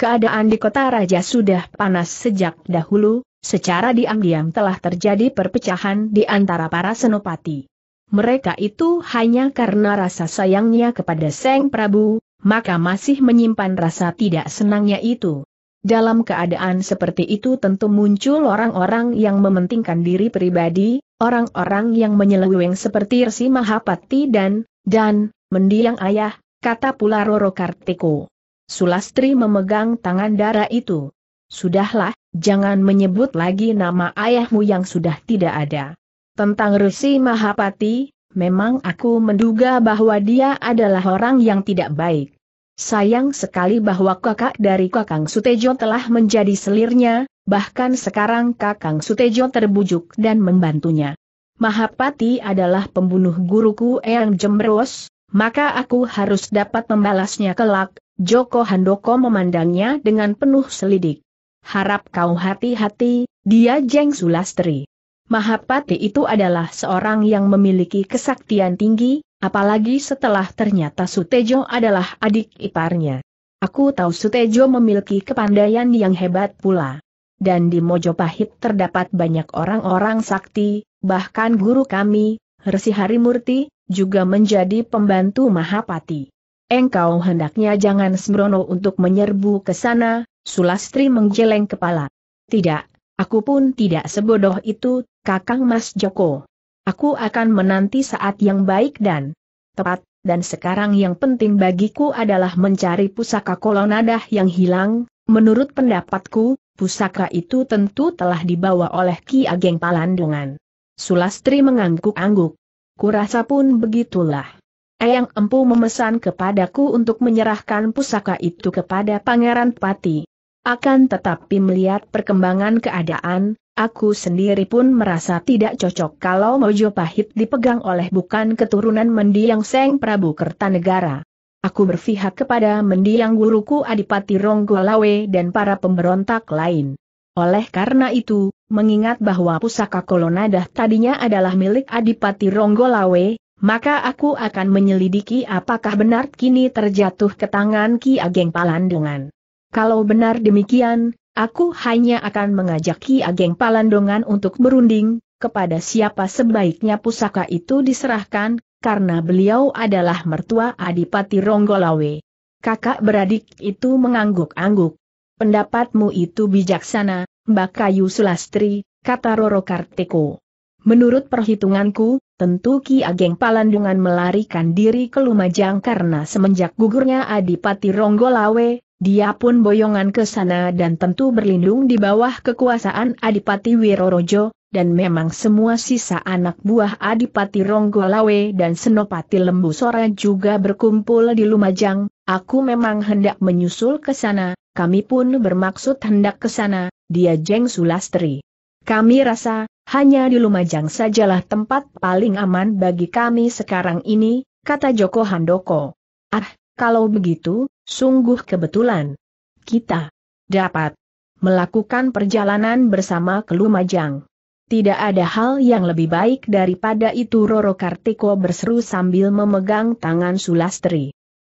Keadaan di kota raja sudah panas sejak dahulu, secara diam-diam telah terjadi perpecahan di antara para senopati. Mereka itu hanya karena rasa sayangnya kepada Seng Prabu, maka masih menyimpan rasa tidak senangnya itu. Dalam keadaan seperti itu tentu muncul orang-orang yang mementingkan diri pribadi, orang-orang yang menyeleweng seperti Rsi Mahapati dan, dan, mendiang ayah, kata pula Roro Kartiko. Sulastri memegang tangan darah itu. Sudahlah, jangan menyebut lagi nama ayahmu yang sudah tidak ada. Tentang Rsi Mahapati, memang aku menduga bahwa dia adalah orang yang tidak baik. Sayang sekali bahwa kakak dari Kakang Sutejo telah menjadi selirnya, bahkan sekarang Kakang Sutejo terbujuk dan membantunya. Mahapati adalah pembunuh guruku Eyang Jembros, maka aku harus dapat membalasnya kelak, Joko Handoko memandangnya dengan penuh selidik. Harap kau hati-hati, dia Jeng Sulastri. Mahapati itu adalah seorang yang memiliki kesaktian tinggi, Apalagi setelah ternyata Sutejo adalah adik iparnya. Aku tahu Sutejo memiliki kepandaian yang hebat pula. Dan di Mojopahit terdapat banyak orang-orang sakti, bahkan guru kami, Resi Harimurti, juga menjadi pembantu Mahapati. Engkau hendaknya jangan sembrono untuk menyerbu ke sana, Sulastri menggeleng kepala. Tidak, aku pun tidak sebodoh itu, Kakang Mas Joko. Aku akan menanti saat yang baik dan tepat, dan sekarang yang penting bagiku adalah mencari pusaka kolonadah yang hilang, menurut pendapatku, pusaka itu tentu telah dibawa oleh Ki Ageng Palandungan. Sulastri mengangguk-angguk. Kurasa pun begitulah. Eyang Empu memesan kepadaku untuk menyerahkan pusaka itu kepada Pangeran Pati. Akan tetapi melihat perkembangan keadaan, aku sendiri pun merasa tidak cocok kalau Mojopahit dipegang oleh bukan keturunan mendiang Seng Prabu Kertanegara. Aku berpihak kepada mendiang guruku Adipati Ronggolawe dan para pemberontak lain. Oleh karena itu, mengingat bahwa pusaka kolonadah tadinya adalah milik Adipati Ronggolawe, maka aku akan menyelidiki apakah benar kini terjatuh ke tangan Ki Ageng Palandungan. Kalau benar demikian, aku hanya akan mengajak Ki Ageng Palandongan untuk berunding, kepada siapa sebaiknya pusaka itu diserahkan, karena beliau adalah mertua Adipati Ronggolawe. Kakak beradik itu mengangguk-angguk. Pendapatmu itu bijaksana, Mbak Kayu Sulastri, kata Roro Karteko. Menurut perhitunganku, tentu Ki Ageng Palandungan melarikan diri ke Lumajang karena semenjak gugurnya Adipati Ronggolawe, dia pun boyongan ke sana dan tentu berlindung di bawah kekuasaan Adipati Wirorojo, dan memang semua sisa anak buah Adipati Ronggolawe dan Senopati Lembu Sora juga berkumpul di Lumajang, aku memang hendak menyusul ke sana, kami pun bermaksud hendak ke sana, dia Jeng Sulastri. Kami rasa, hanya di Lumajang sajalah tempat paling aman bagi kami sekarang ini, kata Joko Handoko. Ah, kalau begitu, Sungguh kebetulan. Kita dapat melakukan perjalanan bersama ke Lumajang. Tidak ada hal yang lebih baik daripada itu Roro Kartiko berseru sambil memegang tangan Sulastri.